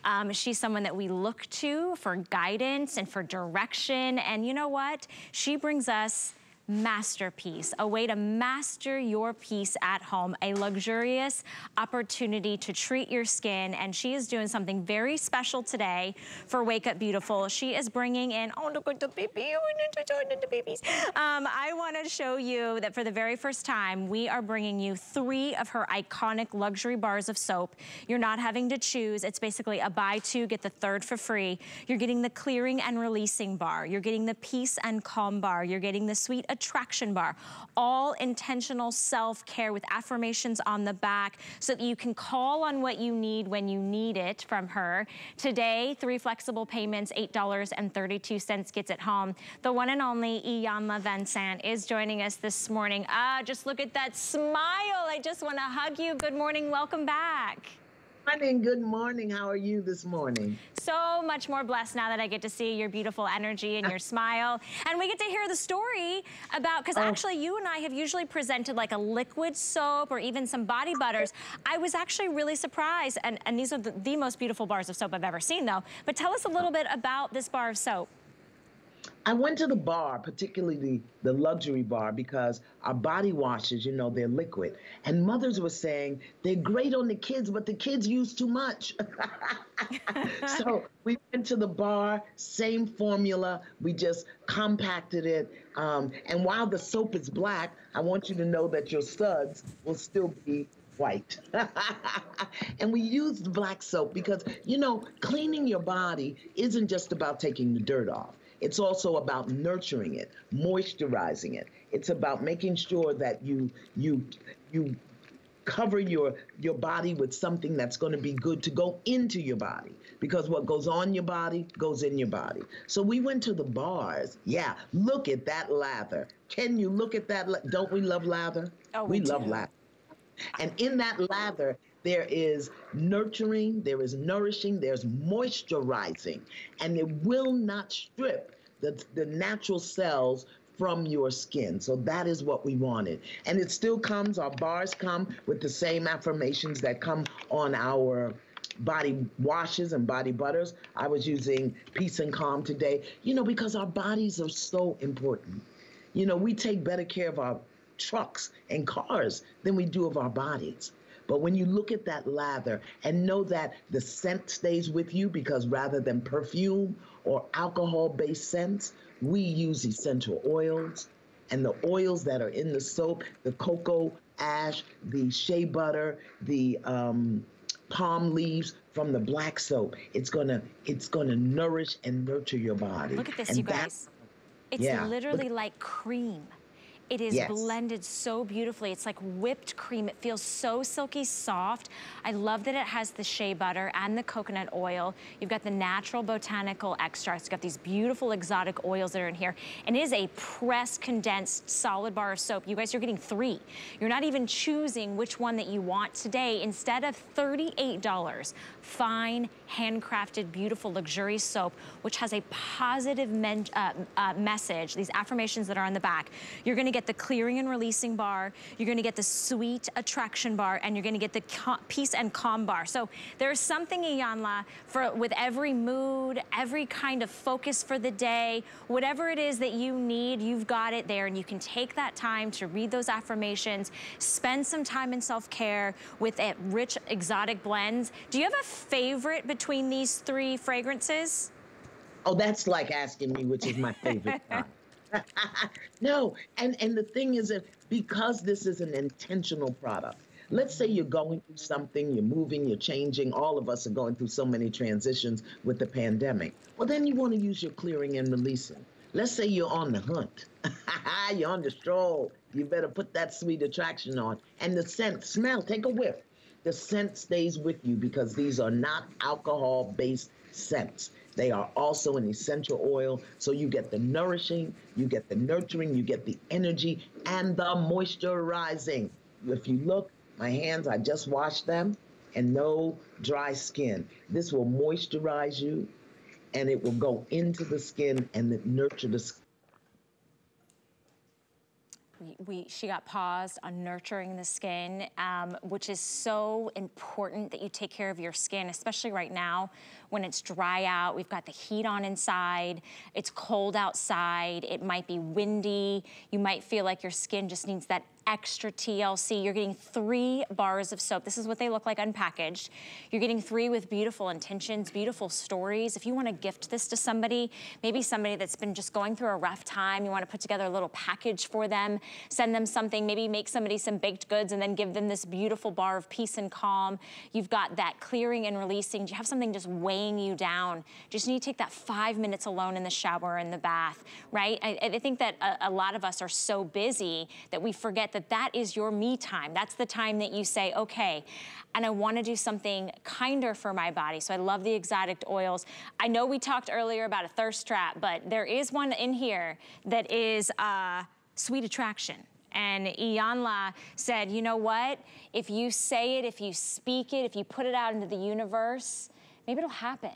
um, she's someone that we look to for guidance and for direction. And you know what? She brings us us masterpiece, a way to master your peace at home, a luxurious opportunity to treat your skin. And she is doing something very special today for Wake Up Beautiful. She is bringing in, oh, look at the baby, oh, the babies. Um, I want to show you that for the very first time, we are bringing you three of her iconic luxury bars of soap. You're not having to choose. It's basically a buy two, get the third for free. You're getting the clearing and releasing bar. You're getting the peace and calm bar. You're getting the sweet attraction bar. All intentional self-care with affirmations on the back so that you can call on what you need when you need it from her. Today, three flexible payments, $8.32 gets it home. The one and only Iyanla Vanzant is joining us this morning. Ah, just look at that smile. I just want to hug you. Good morning. Welcome back. Morning, good morning. How are you this morning? So much more blessed now that I get to see your beautiful energy and your smile. And we get to hear the story about, because Oh. actually you and I have usually presented like a liquid soap or even some body butters. I was actually really surprised, and, and these are the, the most beautiful bars of soap I've ever seen though. But tell us a little bit about this bar of soap. I went to the bar, particularly the, luxury bar, because our body washes, you know, they're liquid. And mothers were saying they're great on the kids, but the kids use too much. [laughs] so we went to the bar, same formula. We just compacted it. Um, and while the soap is black, I want you to know that your studs will still be white. [laughs] and we used black soap because, you know, cleaning your body isn't just about taking the dirt off. It's also about nurturing it, moisturizing it. It's about making sure that you you you cover your your body with something that's going to be good to go into your body because what goes on your body goes in your body. So we went to the bars. Yeah, look at that lather. Can you look at that? la- Don't we love lather? Oh, we we love lather. And in that lather, there is nurturing, there is nourishing, there's moisturizing, and it will not strip the, the natural cells from your skin. So that is what we wanted. And it still comes, our bars come with the same affirmations that come on our body washes and body butters. I was using Peace and Calm today, you know, because our bodies are so important. You know, we take better care of our trucks and cars than we do of our bodies. But when you look at that lather and know that the scent stays with you because rather than perfume or alcohol based scents, we use essential oils, and the oils that are in the soap, the cocoa ash, the shea butter, the um, palm leaves from the black soap. It's gonna it's gonna nourish and nurture your body. Look at this, and you guys. It's Yeah, literally look- like cream. It is Yes. blended so beautifully. It's like whipped cream. It feels so silky soft. I love that it has the shea butter and the coconut oil. You've got the natural botanical extracts. You've got these beautiful exotic oils that are in here. And it is a pressed, condensed, solid bar of soap. You guys you're getting three. You're not even choosing which one that you want today. Instead of $38, fine, handcrafted, beautiful, luxurious soap, which has a positive men uh, uh, message, these affirmations that are on the back. You're gonna get the clearing and releasing bar, you're gonna get the sweet attraction bar, and you're gonna get the peace and calm bar. So there's something, Iyanla, for with every mood, every kind of focus for the day, whatever it is that you need, you've got it there, and you can take that time to read those affirmations, spend some time in self-care with it, rich exotic blends. Do you have a favorite between these three fragrances? Oh, that's like asking me which is my favorite. [laughs] no, and and the thing is that because this is an intentional product, let's say you're going through something, you're moving, you're changing. All of us are going through so many transitions with the pandemic. Well, then you want to use your clearing and releasing. Let's say you're on the hunt, [laughs] you're on the stroll. You better put that sweet attraction on, and the scent, smell, take a whiff. The scent stays with you because these are not alcohol-based scents. They are also an essential oil, so you get the nourishing, you get the nurturing, you get the energy, and the moisturizing. If you look, my hands, I just washed them, and no dry skin. This will moisturize you, and it will go into the skin and nurture the skin. we, we she got paused on nurturing the skin, um, which is so important that you take care of your skin, especially right now when it's dry out. We've got the heat on inside. It's cold outside. It might be windy. You might feel like your skin just needs that extra TLC. You're getting three bars of soap. This is what they look like unpackaged. You're getting three with beautiful intentions, beautiful stories. If you want to gift this to somebody, maybe somebody that's been just going through a rough time, you want to put together a little package for them, send them something, maybe make somebody some baked goods and then give them this beautiful bar of peace and calm. You've got that clearing and releasing. Do you have something just weighing you down? Just need to take that five minutes alone in the shower and the bath, right? I, I think that a, a lot of us are so busy that we forget that that is your me time. That's the time that you say, okay, and I want to do something kinder for my body. So I love the exotic oils. I know we talked earlier about a thirst trap, but there is one in here that is uh, sweet attraction. And Iyanla said, you know what? If you say it, if you speak it, if you put it out into the universe, maybe it'll happen.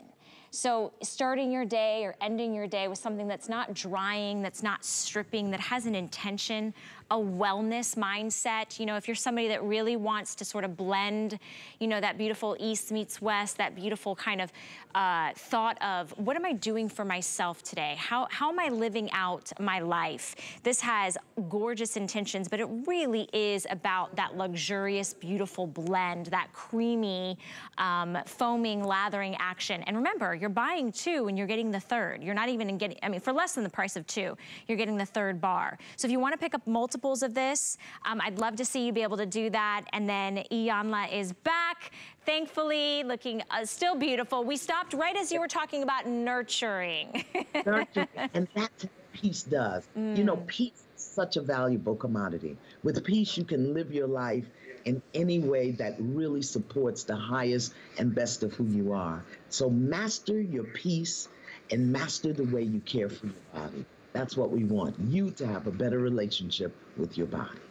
So starting your day or ending your day with something that's not drying, that's not stripping, that has an intention, a wellness mindset. You know, if you're somebody that really wants to sort of blend, you know, that beautiful East meets West, that beautiful kind of uh, thought of what am I doing for myself today? How, how am I living out my life? This has gorgeous intentions, but it really is about that luxurious, beautiful blend, that creamy, um, foaming, lathering action. And remember, you're buying two and you're getting the third. You're not even getting, I mean, for less than the price of two, you're getting the third bar. So if you wanna pick up multiples of this, um, I'd love to see you be able to do that. And then Iyanla is back, thankfully, looking uh, still beautiful. We stopped right as you were talking about nurturing. [laughs] nurture, and that's what peace does. You know, peace is such a valuable commodity. With peace, you can live your life in any way that really supports the highest and best of who you are. So master your peace and master the way you care for your body. That's what we want. You to have a better relationship with your body.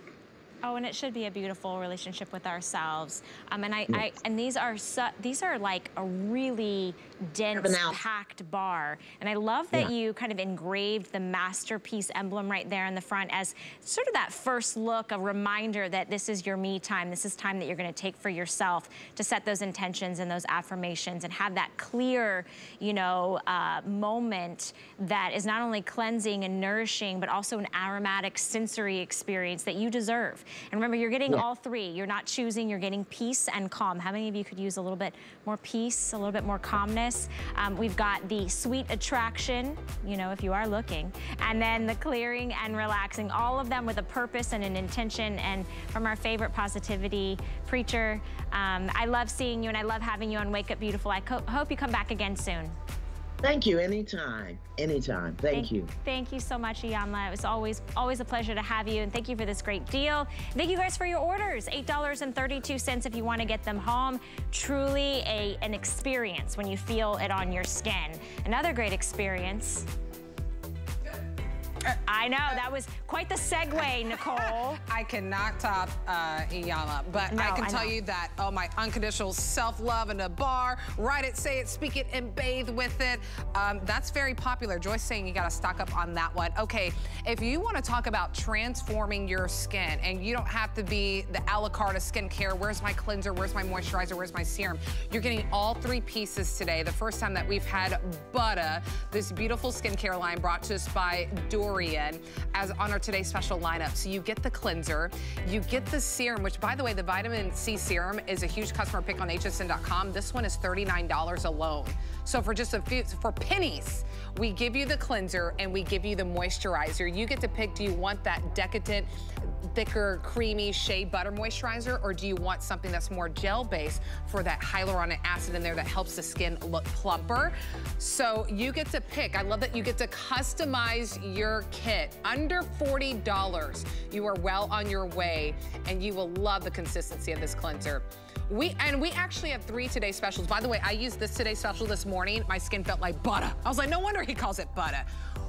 Oh, and it should be a beautiful relationship with ourselves. Um, and I, Yes. I and these are su- these are like a really dense, packed bar. And I love that Yeah. you kind of engraved the masterpiece emblem right there in the front as sort of that first look, a reminder that this is your me time. This is time that you're going to take for yourself to set those intentions and those affirmations and have that clear, you know, uh, moment that is not only cleansing and nourishing, but also an aromatic sensory experience that you deserve. And remember, you're getting Yeah. all three. You're not choosing, you're getting peace and calm. How many of you could use a little bit more peace, a little bit more calmness? Um, we've got the sweet attraction, you know, if you are looking, and then the clearing and relaxing, all of them with a purpose and an intention. And from our favorite positivity preacher, um, I love seeing you and I love having you on Wake Up Beautiful. I hope you come back again soon. Thank you. Anytime. Anytime. Thank, you. Thank you so much, Iyanla. It was always always a pleasure to have you, and thank you for this great deal. Thank you guys for your orders. Eight dollars and thirty-two cents if you want to get them home. Truly a an experience when you feel it on your skin. Another great experience. I know that was quite the segue, [laughs] Nicole. I cannot top uh, Iyanla, but No, I can I tell know. you that, oh, my unconditional self-love in a bar, write it, say it, speak it, and bathe with it. Um, that's very popular. Joyce saying you got to stock up on that one. Okay, if you want to talk about transforming your skin, and you don't have to be the a la carte of skincare, where's my cleanser, where's my moisturizer, where's my serum, you're getting all three pieces today. The first time that we've had Buttah, this beautiful skincare line brought to us by Dorion as on our today's special lineup. So you get the cleanser, you get the serum, which by the way, the vitamin C serum is a huge customer pick on hsn.com. This one is $39 alone. So for just a few, for pennies, we give you the cleanser and we give you the moisturizer. You get to pick, do you want that decadent, thicker, creamy shea butter moisturizer, or do you want something that's more gel-based for that hyaluronic acid in there that helps the skin look plumper? So you get to pick. I love that you get to customize your kit. Under $40, you are well on your way, and you will love the consistency of this cleanser. We and we actually have three today specials. By the way, I used this today special this morning. My skin felt like butter. I was like, no wonder he calls it butter.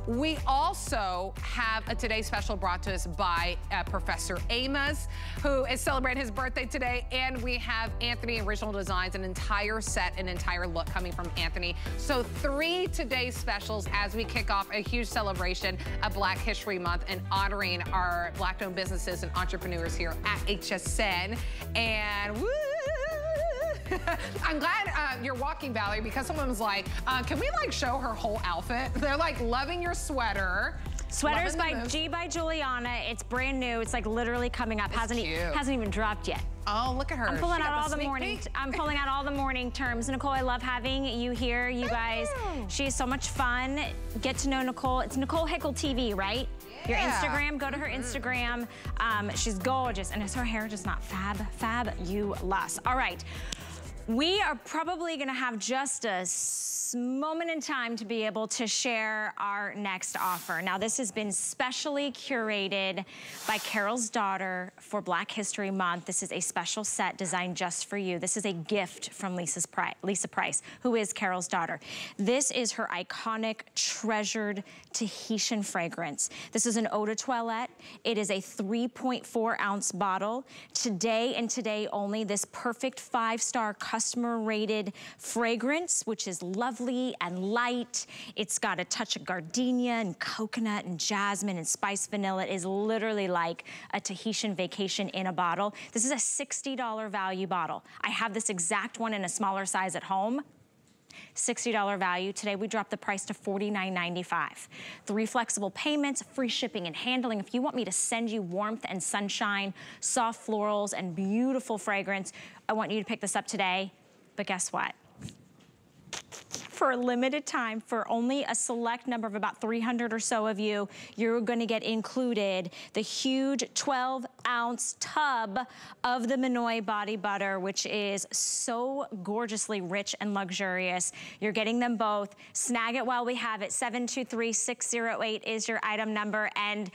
We also have a today special brought to us by uh, Professor Amos, who is celebrating his birthday today. And we have Anthony Original Designs, an entire set, an entire look coming from Anthony. So three today specials as we kick off a huge celebration of Black History Month and honoring our Black-owned businesses and entrepreneurs here at HSN. And woo! [laughs] I'm glad uh, you're walking, Valerie, because someone was like, uh, can we like show her whole outfit? [laughs] They're like loving your sweater. Sweaters by. G by Giuliana. It's brand new. It's like literally coming up. hasn't e- hasn't even dropped yet. Oh, look at her. I'm pulling She out all the morning. peek. I'm pulling out all the morning terms. Nicole, I love having you here. You guys, she's so much fun. Get to know Nicole. It's Nicole Hickl TV, right? Your Instagram. Go to her Instagram. Um, she's gorgeous, and is her hair just not fab? Fab you Fabulous. All right. We are probably gonna have just a moment in time to be able to share our next offer. Now, this has been specially curated by Carol's daughter for Black History Month. This is a special set designed just for you. This is a gift from Lisa's Pri- Lisa Price, who is Carol's daughter. This is her iconic, treasured Tahitian fragrance. This is an eau de toilette. It is a 3.4 ounce bottle. Today and today only, this perfect five-star customer rated fragrance, which is lovely and light. It's got a touch of gardenia and coconut and jasmine and spice vanilla. It is literally like a Tahitian vacation in a bottle. This is a $60 value bottle. I have this exact one in a smaller size at home. $60 value. Today we dropped the price to $49.95. Three flexible payments, free shipping and handling. If you want me to send you warmth and sunshine, soft florals and beautiful fragrance, I want you to pick this up today. But guess what? For a limited time for only a select number of about 300 or so of you, you're gonna get included the huge 12 ounce tub of the Monoi body butter, which is so gorgeously rich and luxurious. You're getting them both. Snag it while we have it. 723608 is your item number. And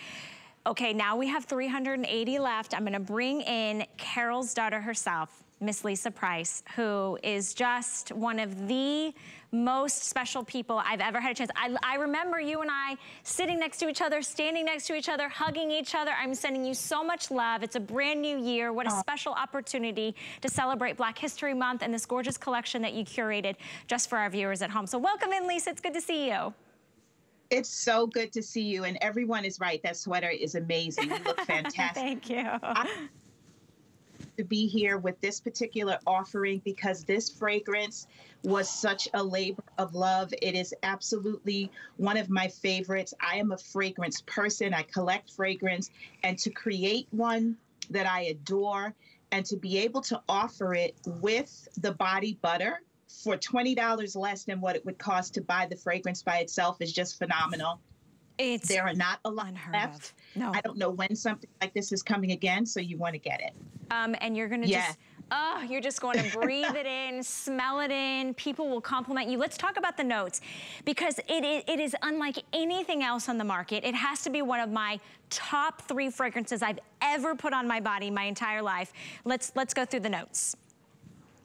Okay, now we have 380 left. I'm gonna bring in Carol's daughter herself, Miss Lisa Price, who is just one of the most special people I've ever had a chance. I, I remember you and I sitting next to each other, standing next to each other, hugging each other. I'm sending you so much love. It's a brand new year. What a special opportunity to celebrate Black History Month and this gorgeous collection that you curated just for our viewers at home. So welcome in, Lisa. It's good to see you. It's so good to see you, and everyone is right. That sweater is amazing. You look [laughs] fantastic. Thank you. To be here with this particular offering because this fragrance was such a labor of love. It is absolutely one of my favorites. I am a fragrance person. I collect fragrance, and to create one that I adore, and to be able to offer it with the body butter for $20 less than what it would cost to buy the fragrance by itself is just phenomenal. It's there are not a lot left. No. I don't know when something like this is coming again, so you want to get it. Um, and you're going to Yeah. just, oh, you're just going to breathe it in, [laughs] smell it in. People will compliment you. Let's talk about the notes because it, it, it is unlike anything else on the market. It has to be one of my top three fragrances I've ever put on my body my entire life. Let's, let's go through the notes.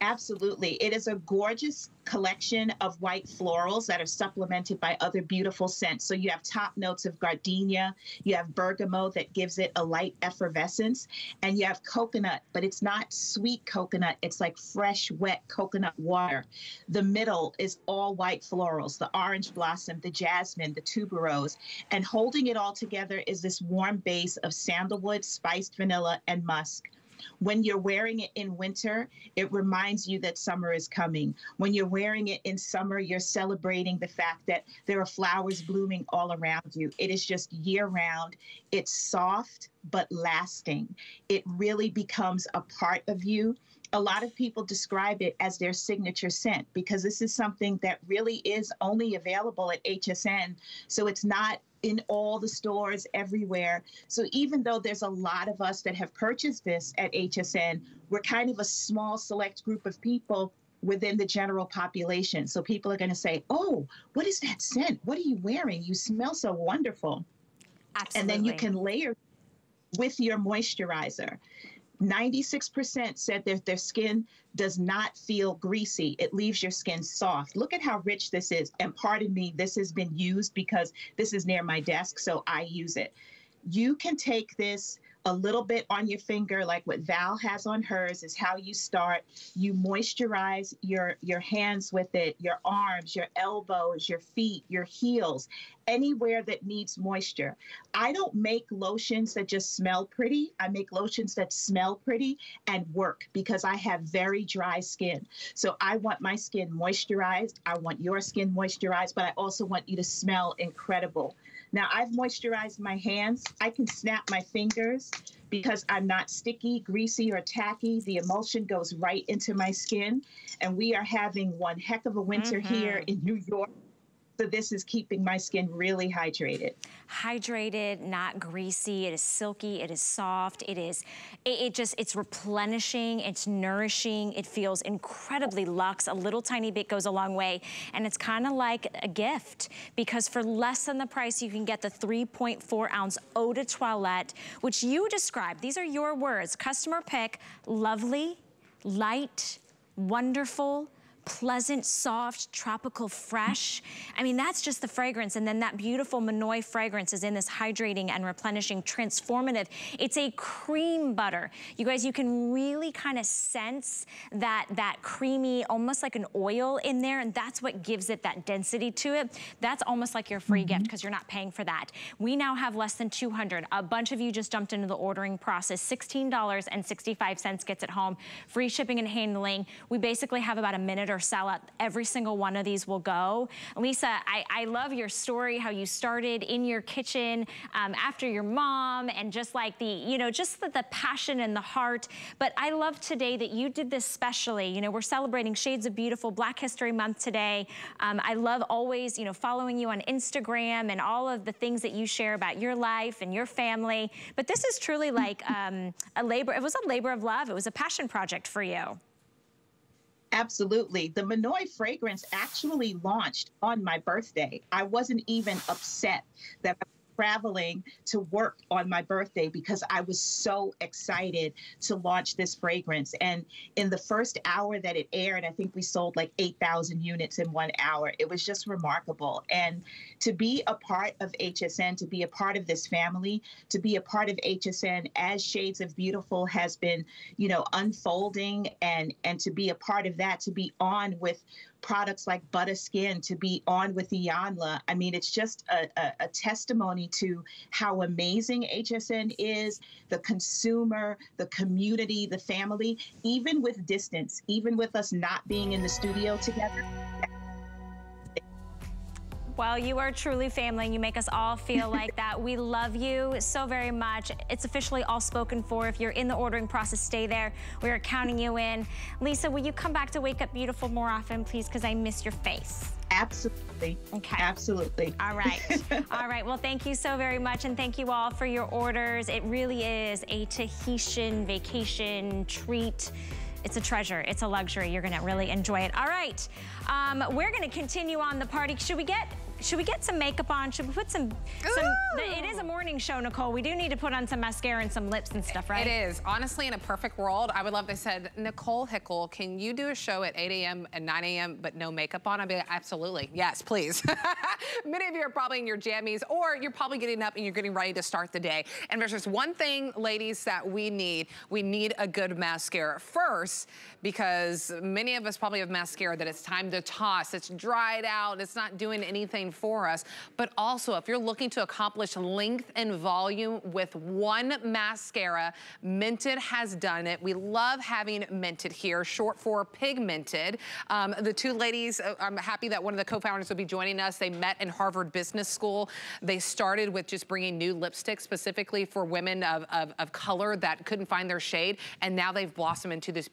Absolutely. It is a gorgeous collection of white florals that are supplemented by other beautiful scents. So you have top notes of gardenia, you have bergamot that gives it a light effervescence, and you have coconut, but it's not sweet coconut, it's like fresh, wet coconut water. The middle is all white florals, the orange blossom, the jasmine, the tuberose, and holding it all together is this warm base of sandalwood, spiced vanilla, and musk. When you're wearing it in winter, it reminds you that summer is coming. When you're wearing it in summer, you're celebrating the fact that there are flowers blooming all around you. It is just year round. It's soft but lasting. It really becomes a part of you. A lot of people describe it as their signature scent because this is something that really is only available at HSN. So it's not in all the stores everywhere. So even though there's a lot of us that have purchased this at HSN, we're kind of a small select group of people within the general population. So people are going to say, "Oh, what is that scent? What are you wearing? You smell so wonderful." Absolutely. And then you can layer with your moisturizer. 96% said that their skin does not feel greasy. It leaves your skin soft. Look at how rich this is. And pardon me, this has been used because this is near my desk, so I use it. You can take this a little bit on your finger, like what Val has on hers, is how you start. You moisturize your your hands with it, your arms, your elbows, your feet, your heels, anywhere that needs moisture. I don't make lotions that just smell pretty. I make lotions that smell pretty and work because I have very dry skin. So I want my skin moisturized. I want your skin moisturized, but I also want you to smell incredible. Now I've moisturized my hands. I can snap my fingers because I'm not sticky, greasy, or tacky. The emulsion goes right into my skin. And we are having one heck of a winter here mm-hmm. in New York. So this is keeping my skin really hydrated. hydrated, not greasy. It is silky, it is soft, it is, it, it just, it's replenishing, it's nourishing, it feels incredibly luxe. A little tiny bit goes a long way. And it's kind of like a gift because for less than the price, you can get the 3.4 ounce eau de toilette, which you described. These are your words. Customer pick, lovely, light, wonderful, pleasant, soft, tropical, fresh. I mean, that's just the fragrance. And then that beautiful Monoi fragrance is in this hydrating and replenishing, transformative. It's a cream butter. You guys, you can really kind of sense that, that creamy, almost like an oil in there. And that's what gives it that density to it. That's almost like your free gift mm-hmm. because you're not paying for that. We now have less than 200. A bunch of you just jumped into the ordering process. $16.65 gets it home. Free shipping and handling. We basically have about a minute or so out. Every single one of these will go. Lisa, I, I love your story, how you started in your kitchen um, after your mom and just like the, you know, just the, the passion and the heart. But I love today that you did this specially. You know, we're celebrating Shades of Beautiful Black History Month today. Um, I love always, you know, following you on Instagram and all of the things that you share about your life and your family. But this is truly like um, a labor, it was a labor of love. It was a passion project for you. Absolutely. The Monoi fragrance actually launched on my birthday. I wasn't even upset that I traveling to work on my birthday because I was so excited to launch this fragrance. And in the first hour that it aired, I think we sold like 8,000 units in one hour. It was just remarkable. And to be a part of HSN, to be a part of this family, to be a part of HSN as Shades of Beautiful has been, you know, unfolding and and to be a part of that, to be on with products like Buttah Skin, to be on with Iyanla. I mean, it's just a, a, a testimony to how amazing HSN is, the consumer, the community, the family, even with distance, even with us not being in the studio together. Well, you are truly family and you make us all feel like [laughs] that. We love you so very much. It's officially all spoken for. If you're in the ordering process, stay there. We are counting you in. Lisa, will you come back to Wake Up Beautiful more often, please? Because I miss your face. Absolutely. Okay. Absolutely. All right. [laughs] all right. Well, thank you so very much. And thank you all for your orders. It really is a Tahitian vacation treat. It's a treasure. It's a luxury. You're going to really enjoy it. All right. Um, we're going to continue on the party. Should we get should we get some makeup on? Should we put some, some it is a morning show, Nicole. We do need to put on some mascara and some lips and stuff, right? It is. Honestly, in a perfect world, I would love they said, Nicole Hickl, can you do a show at 8 a.m. and 9 a.m. but no makeup on? I'd be like, absolutely. Yes, please. [laughs] Many of you are probably in your jammies or you're probably getting up and you're getting ready to start the day. And there's just one thing, ladies, that we need. We need a good mascara. First, because many of us probably have mascara that it's time to toss. It's dried out. It's not doing anything for us. But also, if you're looking to accomplish length and volume with one mascara, Mented has done it. We love having Mented here, short for pigmented. Um, the two ladies, uh, I'm happy that one of the co-founders will be joining us. They met in Harvard Business School. They started with just bringing new lipsticks specifically for women of, of, of color that couldn't find their shade. And now they've blossomed into this